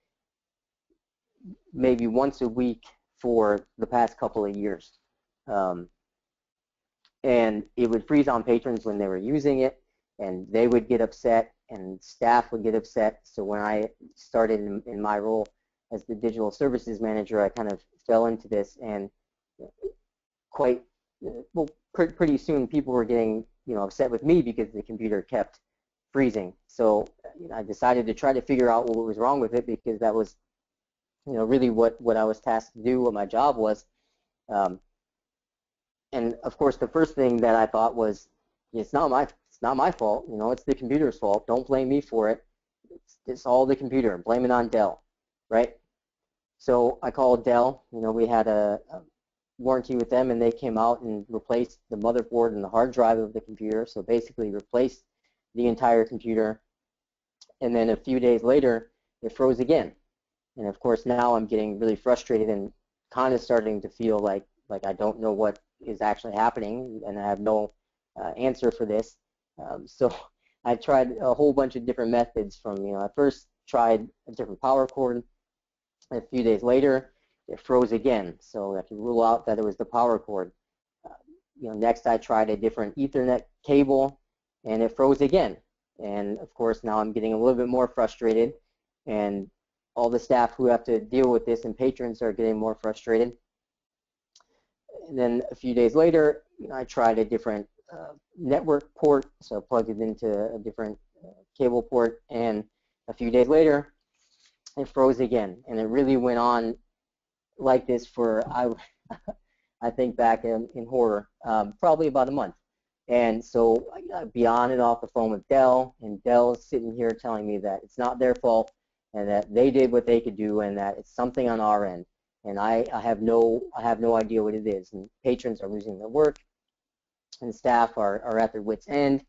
Speaker 1: maybe once a week for the past couple of years. Um, and it would freeze on patrons when they were using it, and they would get upset, and staff would get upset. So when I started in, in my role as the digital services manager, I kind of fell into this, and quite well, pretty soon people were getting you know upset with me because the computer kept freezing. So you know, I decided to try to figure out what was wrong with it because that was you know really what what I was tasked to do, what my job was. Um, and of course, the first thing that I thought was, it's not my it's not my fault. You know, it's the computer's fault. Don't blame me for it. It's, it's all the computer. Blame it on Dell, right? So I called Dell. You know, we had a, a warranty with them, and they came out and replaced the motherboard and the hard drive of the computer. So basically, replaced the entire computer. And then a few days later, it froze again. And of course, now I'm getting really frustrated and kind of starting to feel like like I don't know what is actually happening, and I have no uh, answer for this. Um, so I tried a whole bunch of different methods. From you know, I first tried a different power cord. A few days later, it froze again. So I could rule out that it was the power cord. Uh, you know, next I tried a different Ethernet cable, and it froze again. And of course, now I'm getting a little bit more frustrated, and all the staff who have to deal with this and patrons are getting more frustrated. And then a few days later, you know, I tried a different uh, network port, so I plugged it into a different uh, cable port, and a few days later, it froze again, and it really went on like this for I, I think back in, in horror, um, probably about a month. And so I'd be on and off the phone with Dell, and Dell's sitting here telling me that it's not their fault, and that they did what they could do, and that it's something on our end. And I, I have no I have no idea what it is. And patrons are losing their work, and staff are, are at their wits' end.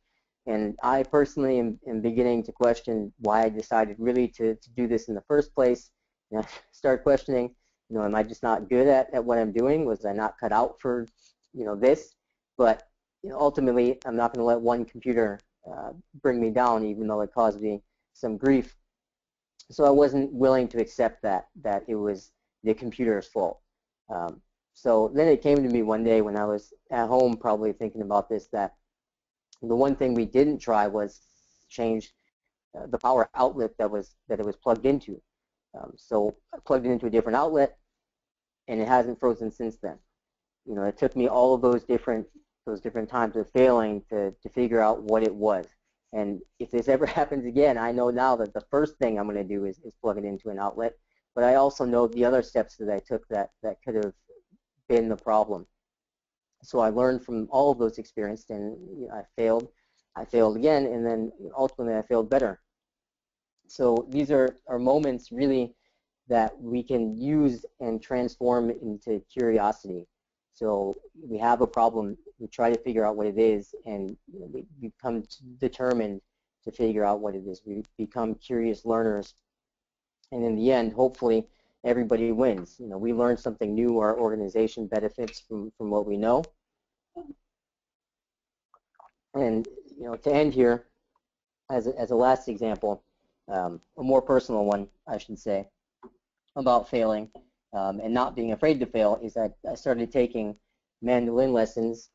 Speaker 1: And I personally am, am beginning to question why I decided really to, to do this in the first place. And I start questioning you know, am I just not good at, at what I'm doing? Was I not cut out for, you know, this? But you know, ultimately, I'm not going to let one computer uh, bring me down, even though it caused me some grief. So I wasn't willing to accept that that it was the computer's fault. Um, so then it came to me one day when I was at home, probably thinking about this, that the one thing we didn't try was change uh, the power outlet that was that it was plugged into. Um, so I plugged it into a different outlet, and it hasn't frozen since then. You know, it took me all of those different those different times of failing to, to figure out what it was. And if this ever happens again, I know now that the first thing I'm going to do is, is plug it into an outlet. But I also know the other steps that I took that, that could have been the problem. So I learned from all of those experiences, and you know, I failed. I failed again, and then ultimately I failed better. So these are, are moments really that we can use and transform into curiosity. So we have a problem, we try to figure out what it is, and we become determined to figure out what it is. We become curious learners, and in the end, hopefully, everybody wins. You know, we learn something new, our organization benefits from, from what we know. And you know, to end here, as a, as a last example, um, a more personal one, I should say. about failing um, and not being afraid to fail is that I started taking mandolin lessons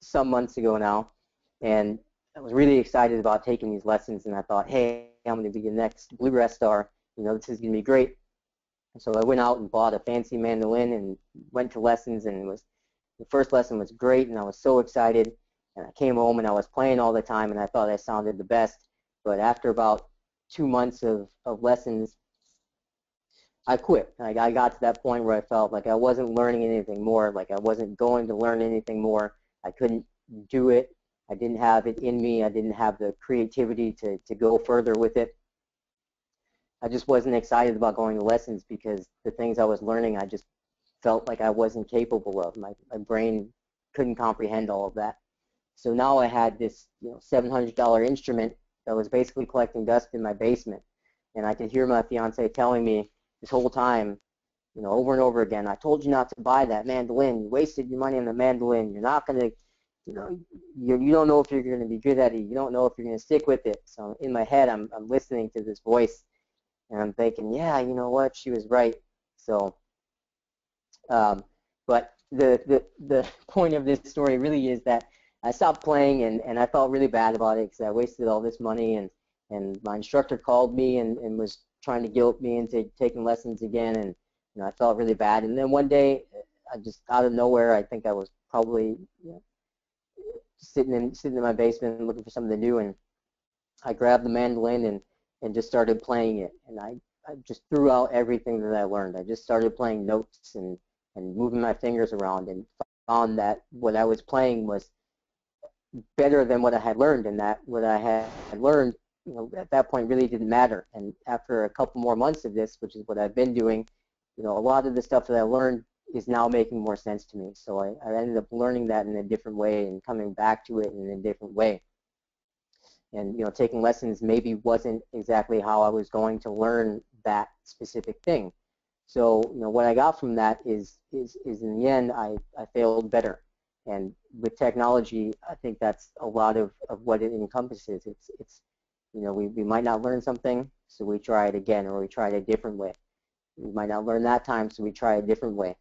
Speaker 1: some months ago now, and I was really excited about taking these lessons, and I thought, hey, I'm going to be the next bluegrass star. You know, this is going to be great. So I went out and bought a fancy mandolin and went to lessons, and was the first lesson was great, and I was so excited. And I came home and I was playing all the time, and I thought I sounded the best. But after about two months of, of lessons, I quit. Like I got to that point where I felt like I wasn't learning anything more, like I wasn't going to learn anything more. I couldn't do it. I didn't have it in me. I didn't have the creativity to, to go further with it. I just wasn't excited about going to lessons because the things I was learning, I just felt like I wasn't capable of. My, my brain couldn't comprehend all of that. So now I had this you know, $700 instrument that was basically collecting dust in my basement. And I could hear my fiance telling me this whole time, you know, over and over again, I told you not to buy that mandolin. You wasted your money on the mandolin. You're not going to, you know, you, you don't know if you're going to be good at it. You don't know if you're going to stick with it. So in my head, I'm, I'm listening to this voice and I'm thinking, yeah, you know what, she was right. So, um, but the, the, the point of this story really is that I stopped playing and, and I felt really bad about it because I wasted all this money and, and my instructor called me and, and was trying to guilt me into taking lessons again and you know, I felt really bad. And then one day, I just out of nowhere, I think I was probably you know, sitting in sitting in my basement looking for something to do, and I grabbed the mandolin and and just started playing it. And I, I just threw out everything that I learned. I just started playing notes and, and moving my fingers around and found that what I was playing was better than what I had learned and that what I had learned you know, at that point really didn't matter. And after a couple more months of this, which is what I've been doing, you know, a lot of the stuff that I learned is now making more sense to me. So I, I ended up learning that in a different way and coming back to it in a different way and you know taking lessons maybe wasn't exactly how I was going to learn that specific thing. So you know what I got from that is is is in the end I, I failed better. And with technology, I think that's a lot of, of what it encompasses. It's it's you know we, we might not learn something, so we try it again or we try it a different way. We might not learn that time, so we try a different way.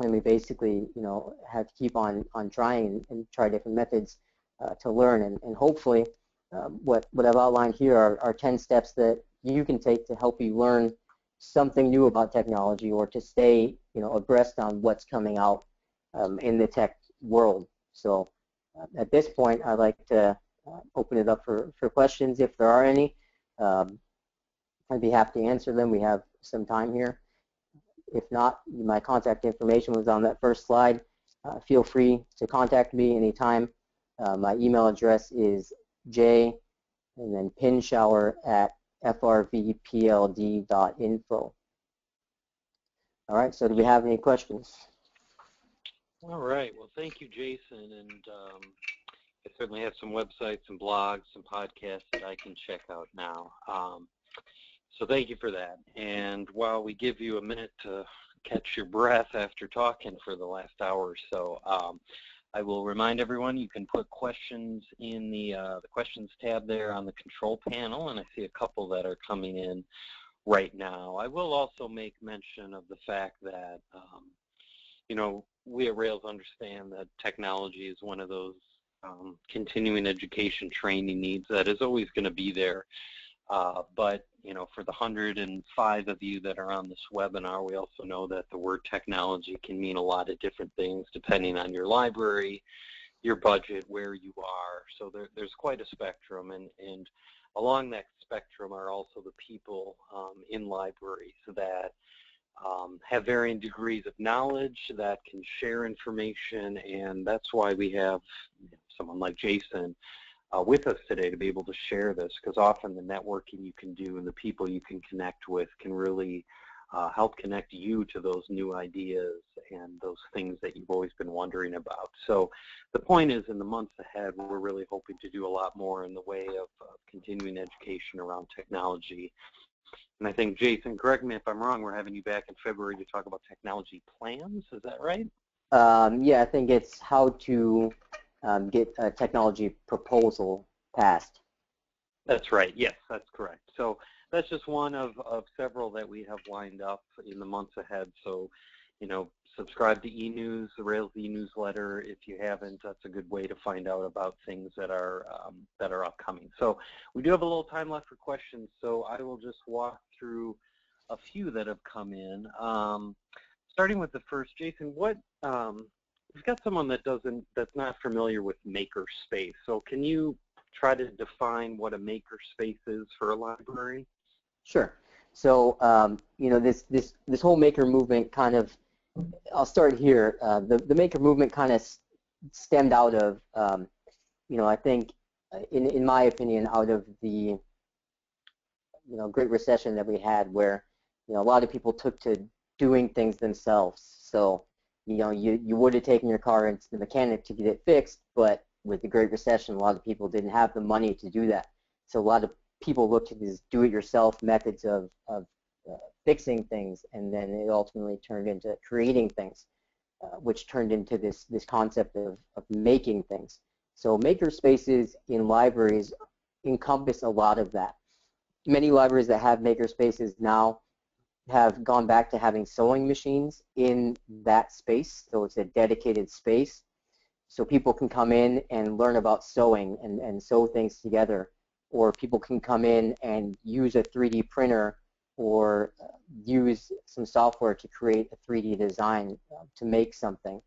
Speaker 1: And we basically you know have to keep on on trying and, try different methods uh, to learn and, and hopefully um, what, what I've outlined here are, are 10 steps that you can take to help you learn something new about technology or to stay you know, abreast on what's coming out um, in the tech world. So uh, at this point, I'd like to uh, open it up for, for questions if there are any. Um, I'd be happy to answer them. We have some time here. If not, my contact information was on that first slide. Uh, feel free to contact me anytime. Uh, my email address is J, and then pinshower at frvpld.info. All right, so do we have any questions?
Speaker 2: All right, well, thank you, Jason. And um, I certainly have some websites, some blogs, some podcasts that I can check out now. Um, so thank you for that. And while we give you a minute to catch your breath after talking for the last hour or so, um, I will remind everyone you can put questions in the, uh, the questions tab there on the control panel, and I see a couple that are coming in right now. I will also make mention of the fact that, um, you know, we at Rails understand that technology is one of those um, continuing education training needs that is always going to be there. Uh, but you know, for the 105 of you that are on this webinar, we also know that the word technology can mean a lot of different things depending on your library, your budget, where you are. So there, there's quite a spectrum, and, and along that spectrum are also the people um, in libraries that um, have varying degrees of knowledge that can share information, and that's why we have someone like Jason with us today to be able to share this because often the networking you can do and the people you can connect with can really uh, help connect you to those new ideas and those things that you've always been wondering about. So the point is in the months ahead we're really hoping to do a lot more in the way of uh, continuing education around technology. And I think, Jason, correct me if I'm wrong, we're having you back in February to talk about technology plans. Is that right?
Speaker 1: Um, yeah, I think it's how to um, get a technology proposal passed.
Speaker 2: That's right. Yes, that's correct. So that's just one of, of several that we have lined up in the months ahead. So, you know, subscribe to eNews, the Rails e-newsletter. If you haven't, that's a good way to find out about things that are um, that are upcoming. So we do have a little time left for questions. So I will just walk through a few that have come in. Um, starting with the first, Jason, what um, we've got someone that doesn't that's not familiar with makerspace. So can you try to define what a makerspace is for a library?
Speaker 1: Sure. So um, you know this this this whole maker movement kind of I'll start here. Uh, the the maker movement kind of stemmed out of um, you know I think uh, in in my opinion out of the you know Great Recession that we had where you know a lot of people took to doing things themselves. So you know you you would have taken your car into the mechanic to get it fixed, but with the Great Recession, a lot of people didn't have the money to do that. So a lot of people looked to these do-it-yourself methods of, of uh, fixing things, and then it ultimately turned into creating things, uh, which turned into this this concept of, of making things. So maker spaces in libraries encompass a lot of that. Many libraries that have maker spaces now have gone back to having sewing machines in that space, so it's a dedicated space so people can come in and learn about sewing and, and sew things together. Or people can come in and use a 3D printer or uh, use some software to create a 3D design uh, to make something.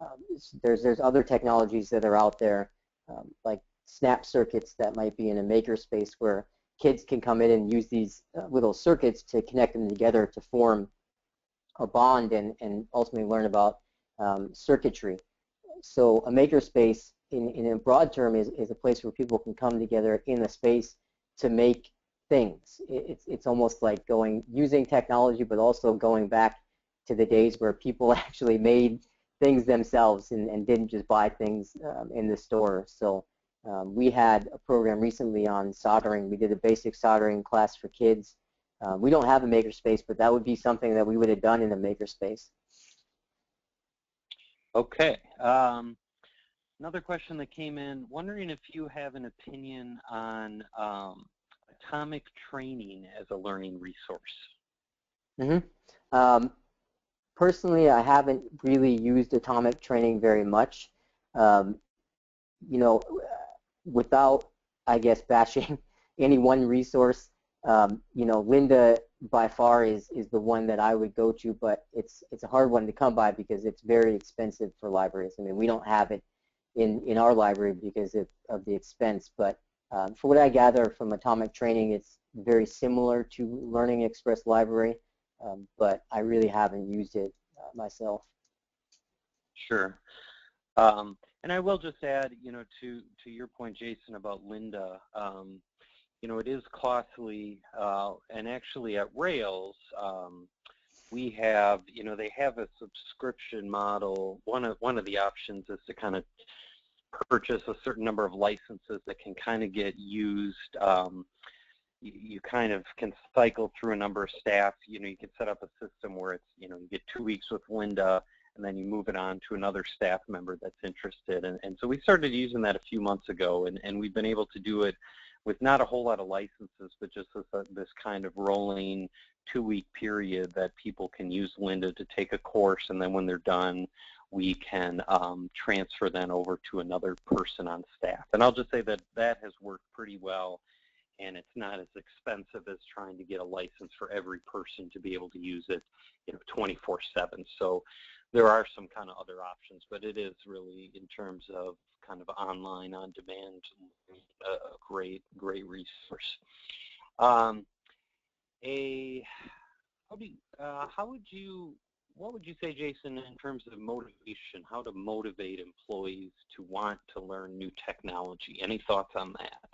Speaker 1: Um, there's, there's other technologies that are out there, um, like snap circuits that might be in a makerspace where kids can come in and use these uh, little circuits to connect them together to form a bond and, and ultimately learn about um, circuitry so a makerspace in, in a broad term is, is a place where people can come together in a space to make things. It's, it's almost like going using technology but also going back to the days where people actually made things themselves and, and didn't just buy things um, in the store. So um, we had a program recently on soldering. We did a basic soldering class for kids. Uh, we don't have a makerspace, but that would be something that we would have done in a makerspace.
Speaker 2: Okay. Um, another question that came in, wondering if you have an opinion on um, atomic training as a learning resource.
Speaker 1: Mm -hmm. um, personally, I haven't really used atomic training very much. Um, you know, without, I guess, bashing any one resource, um, you know, Lynda by far is is the one that I would go to, but it's it's a hard one to come by because it's very expensive for libraries. I mean, we don't have it in in our library because of, of the expense, but um, for what I gather from Atomic Training, it's very similar to Learning Express Library, um, but I really haven't used it uh, myself.
Speaker 2: Sure. Um, and I will just add, you know, to to your point, Jason, about Lynda, Um, you know, it is costly, uh, and actually at Rails, um, we have, you know, they have a subscription model. One of one of the options is to kind of purchase a certain number of licenses that can kind of get used. Um, you, you, kind of can cycle through a number of staff. You know, you can set up a system where it's, you know, you get two weeks with Lynda, and then you move it on to another staff member that's interested. And, and so we started using that a few months ago, and, and we've been able to do it with not a whole lot of licenses, but just this, uh, this kind of rolling two-week period that people can use Lynda to take a course, and then when they're done, we can um, transfer them over to another person on staff. And I'll just say that that has worked pretty well, and it's not as expensive as trying to get a license for every person to be able to use it, you know, 24/7. So there are some kind of other options, but it is really in terms of kind of online on demand a, great great resource. Um, a how do you, uh, how would you what would you say, Jason, in terms of motivation? How to motivate employees to want to learn new technology? Any thoughts on that?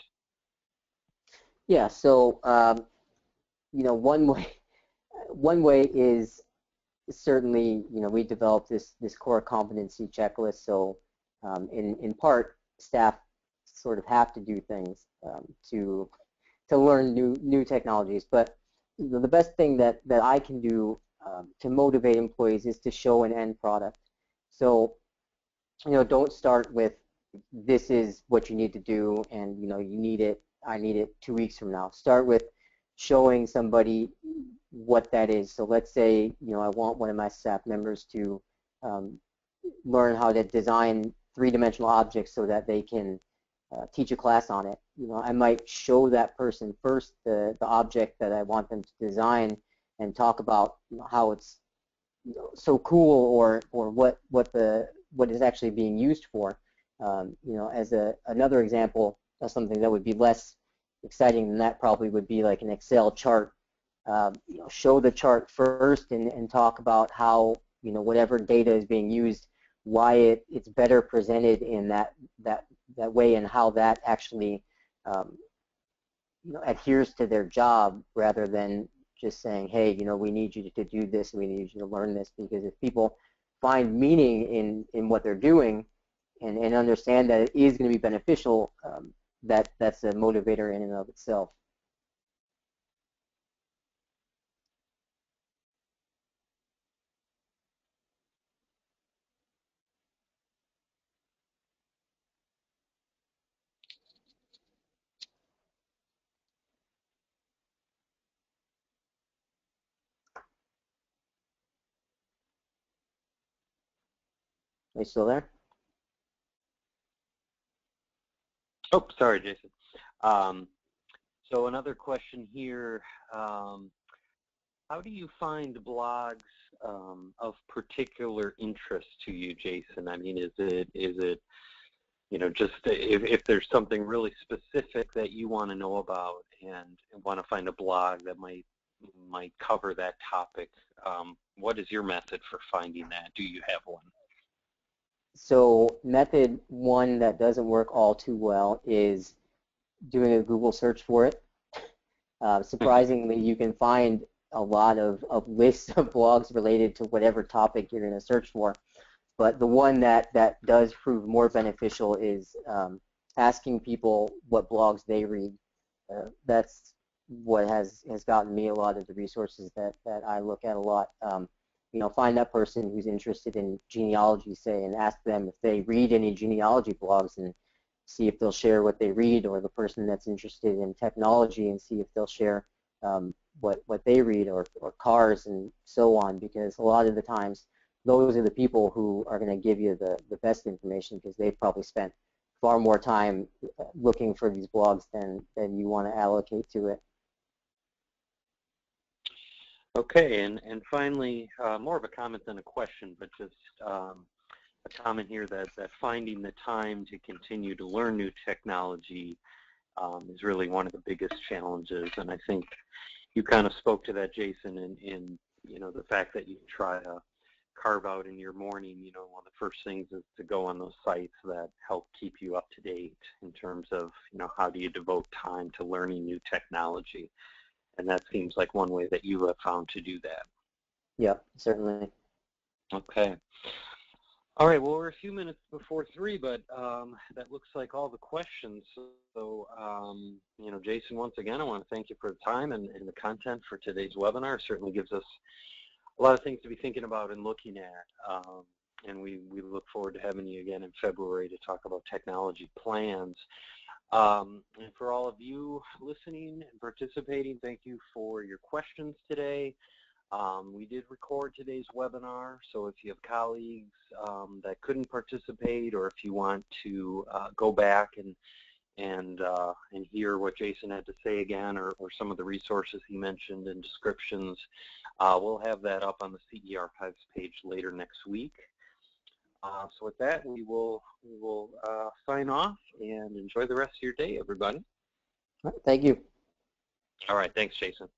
Speaker 1: Yeah. So um, you know, one way one way is certainly you know we developed this this core competency checklist. So um, in, in part, staff sort of have to do things um, to to learn new new technologies. But the best thing that, that I can do um, to motivate employees is to show an end product. So, you know, don't start with this is what you need to do and, you know, you need it, I need it two weeks from now. Start with showing somebody what that is. So let's say, you know, I want one of my staff members to um, learn how to design three-dimensional objects so that they can uh, teach a class on it. You know, I might show that person first the, the object that I want them to design and talk about you know, how it's so cool or or what what the what is actually being used for. Um, you know, as a another example of something that would be less exciting than that probably would be like an Excel chart. Um, you know, show the chart first and, and talk about how you know whatever data is being used, why it, it's better presented in that that that way and how that actually um, you know, adheres to their job rather than just saying, hey, you know, we need you to do this we need you to learn this because if people find meaning in, in what they're doing and, and understand that it is going to be beneficial, um, that, that's a motivator in and of itself. You still there?
Speaker 2: Oh, sorry, Jason. Um, so another question here. Um, how do you find blogs um, of particular interest to you, Jason? I mean, is it is it you know just if, if there's something really specific that you want to know about and want to find a blog that might might cover that topic, um, what is your method for finding that? Do you have one?
Speaker 1: So method one that doesn't work all too well is doing a Google search for it. Uh, surprisingly, you can find a lot of, of lists of blogs related to whatever topic you're going to search for. But the one that, that does prove more beneficial is um, asking people what blogs they read. Uh, that's what has, has gotten me a lot of the resources that, that I look at a lot. Um, you know, find that person who's interested in genealogy, say, and ask them if they read any genealogy blogs and see if they'll share what they read, or the person that's interested in technology and see if they'll share um, what what they read, or or cars and so on. Because a lot of the times, those are the people who are going to give you the the best information because they've probably spent far more time uh, looking for these blogs than than you want to allocate to it.
Speaker 2: Okay, and, and finally, uh, more of a comment than a question, but just um, a comment here that, that finding the time to continue to learn new technology um, is really one of the biggest challenges. And I think you kind of spoke to that, Jason, in, in you know the fact that you try to carve out in your morning, you know, one of the first things is to go on those sites that help keep you up to date in terms of, you know, how do you devote time to learning new technology and that seems like one way that you have found to do that.
Speaker 1: Yep, certainly.
Speaker 2: Okay. All right, well, we're a few minutes before 3, but um, that looks like all the questions. So, um, you know, Jason, once again, I want to thank you for the time and, and, the content for today's webinar. It certainly gives us a lot of things to be thinking about and looking at. Um, and we, we look forward to having you again in February to talk about technology plans. Um, and for all of you listening and participating, thank you for your questions today. Um, we did record today's webinar, so if you have colleagues um, that couldn't participate or if you want to uh, go back and and uh, and hear what Jason had to say again or, or some of the resources he mentioned and descriptions, uh, we'll have that up on the CE Archives page later next week. Uh, so with that, we will we will uh, sign off and enjoy the rest of your day, everybody.
Speaker 1: Thank you.
Speaker 2: All right. Thanks, Jason.